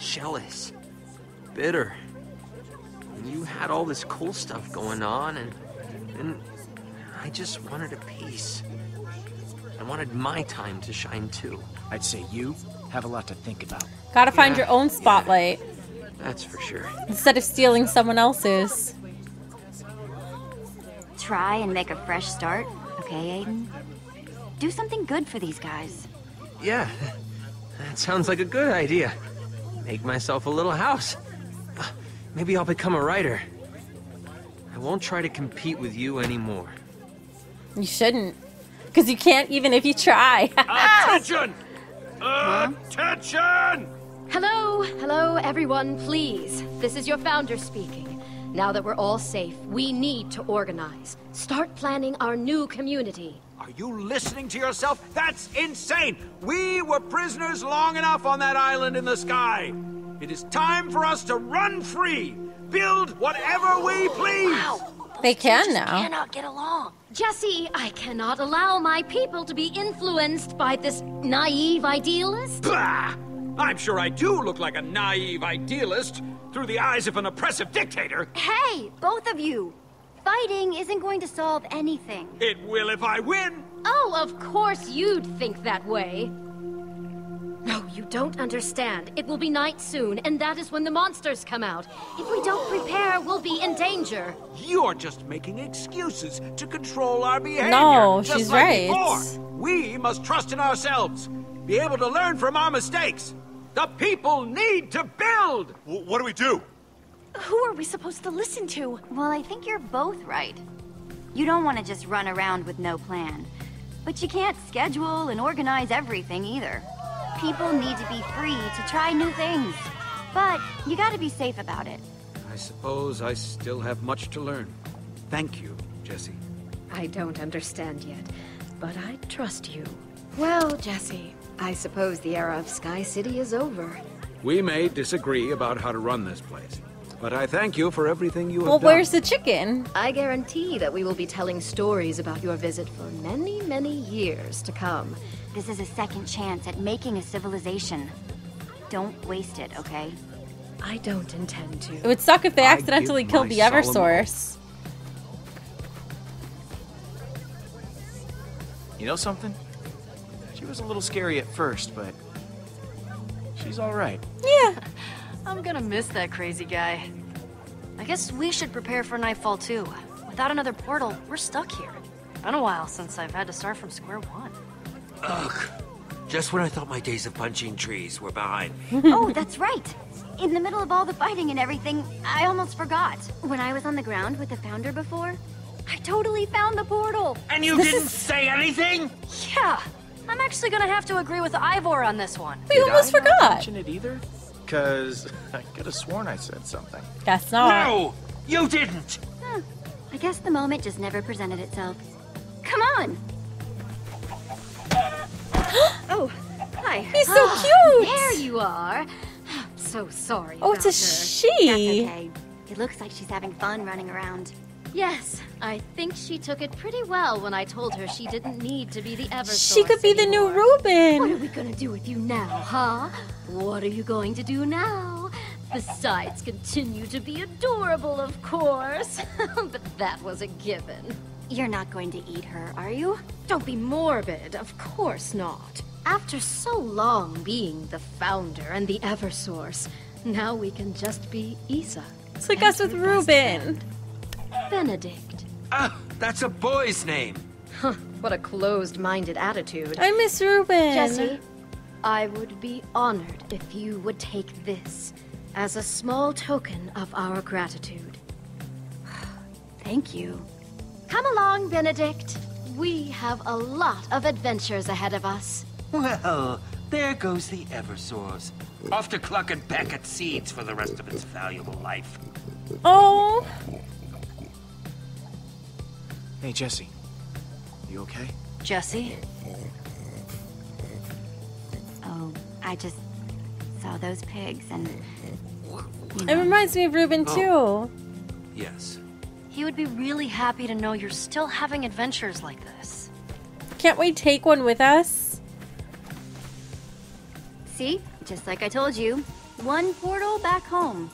jealous, bitter. You had all this cool stuff going on, and and I just wanted a piece. I wanted my time to shine too. I'd say you have a lot to think about. Gotta find Yeah, your own spotlight That's for sure. instead of stealing someone else's. Try and make a fresh start, okay, Aiden? Do something good for these guys. Yeah, that sounds like a good idea. Make myself a little house. Uh, Maybe I'll become a writer. I won't try to compete with you anymore. You shouldn't. Because you can't even if you try. Attention! Attention! Hello, hello, everyone, please. This is your founder speaking. Now that we're all safe, we need to organize. Start planning our new community. Are you listening to yourself? That's insane! We were prisoners long enough on that island in the sky. It is time for us to run free, build whatever we please. they can now. Cannot get along. Jesse, I cannot allow my people to be influenced by this naive idealist. Bah! I'm sure I do look like a naive idealist through the eyes of an oppressive dictator. Hey, both of you! Fighting isn't going to solve anything. It will if I win. Oh, of course you'd think that way. No, you don't understand. It will be night soon, and that is when the monsters come out. If we don't prepare, we'll be in danger. You're just making excuses to control our behavior. No, just she's like right. Before. We must trust in ourselves. Be able to learn from our mistakes. The people need to build. what do we do? Who are we supposed to listen to? Well, I think you're both right. You don't want to just run around with no plan. But you can't schedule and organize everything either. People need to be free to try new things. But you gotta be safe about it. I suppose I still have much to learn. Thank you, Jesse. I don't understand yet, but I trust you. Well, Jesse, I suppose the era of Sky City is over. We may disagree about how to run this place, but I thank you for everything you have done. Well, done. where's the chicken? I guarantee that we will be telling stories about your visit for many, many years to come. This is a second chance at making a civilization. Don't waste it, okay? I don't intend to. It would suck if they I accidentally killed the Eversource. You know something? She was a little scary at first, but she's all right. Yeah. I'm gonna miss that crazy guy. I guess we should prepare for nightfall too. Without another portal, we're stuck here. Been a while since I've had to start from square one. Ugh. Just when I thought my days of punching trees were behind me. oh, that's right. In the middle of all the fighting and everything, I almost forgot. When I was on the ground with the founder before, I totally found the portal. And you didn't say anything? Yeah, I'm actually gonna have to agree with Ivor on this one. We almost forgot. Mention it either? Cause I could have sworn I said something. That's not. No, you didn't. Huh. I guess the moment just never presented itself. Come on. oh, hi. He's so Ah, cute. There you are. I'm So sorry. Oh, it's a her. she. That's okay. It looks like she's having fun running around. Yes, I think she took it pretty well when I told her she didn't need to be the Eversource She could be the new anymore. What are we gonna do with you now, huh? What are you going to do now? Besides, continue to be adorable, of course. but that was a given. You're not going to eat her, are you? Don't be morbid, of course not. After so long being the founder and the Eversource, now we can just be Isa. It's like us with Reuben. Benedict. Ah, that's a boy's name. Huh, what a closed-minded attitude. I miss Reuben. Jesse, I would be honored if you would take this as a small token of our gratitude. Thank you. Come along, Benedict. We have a lot of adventures ahead of us. Well, there goes the Eversource. Off to cluck and peck at seeds for the rest of its valuable life. Oh. Hey, Jesse. You okay? Jesse? Oh, I just saw those pigs and. You It reminds me of Reuben oh. too. Oh. Yes. He would be really happy to know you're still having adventures like this. Can't we take one with us? see? Just like I told you. One portal back home.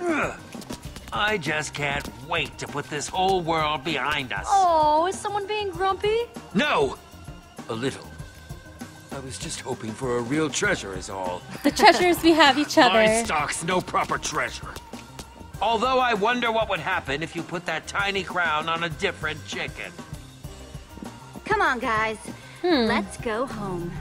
Ugh. I just can't wait to put this whole world behind us. Oh, is someone being grumpy? No! A little. I was just hoping for a real treasure is all. The treasures we have each other. My other. stock's no proper treasure. Although I wonder what would happen if you put that tiny crown on a different chicken. Come on, guys. Hmm. Let's go home.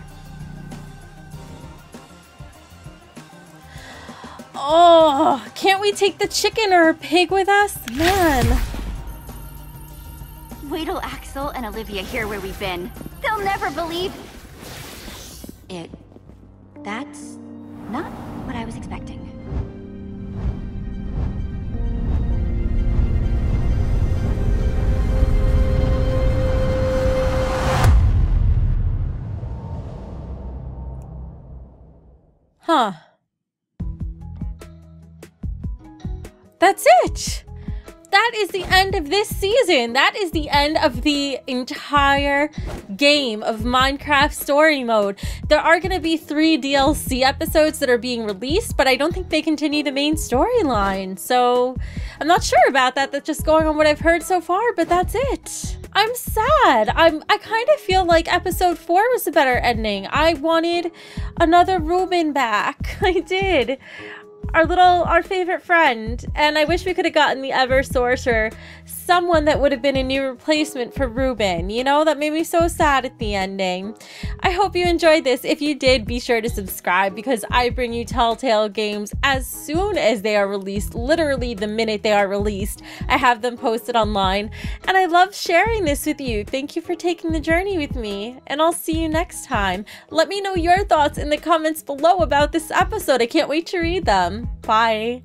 Oh, can't we take the chicken or a pig with us? Man. Wait till Axel and Olivia hear where we've been. They'll never believe it. That's not what I was expecting. Huh. That's it. That is the end of this season. That is the end of the entire game of Minecraft Story Mode. There are going to be three DLC episodes that are being released, but I don't think they continue the main storyline. So I'm not sure about that. That's just going on what I've heard so far, but that's it. I'm sad. I'm I kind of feel like episode 4 was a better ending. I wanted another Reuben back. I did our little our favorite friend. And i wish we could have gotten the ever sorcerer someone that would have been a new replacement for Reuben. You know, that made me so sad at the ending. I hope you enjoyed this. If you did, be sure to subscribe because I bring you Telltale games as soon as they are released, literally the minute they are released. I have them posted online and I love sharing this with you. Thank you for taking the journey with me and I'll see you next time. Let me know your thoughts in the comments below about this episode. I can't wait to read them. Bye.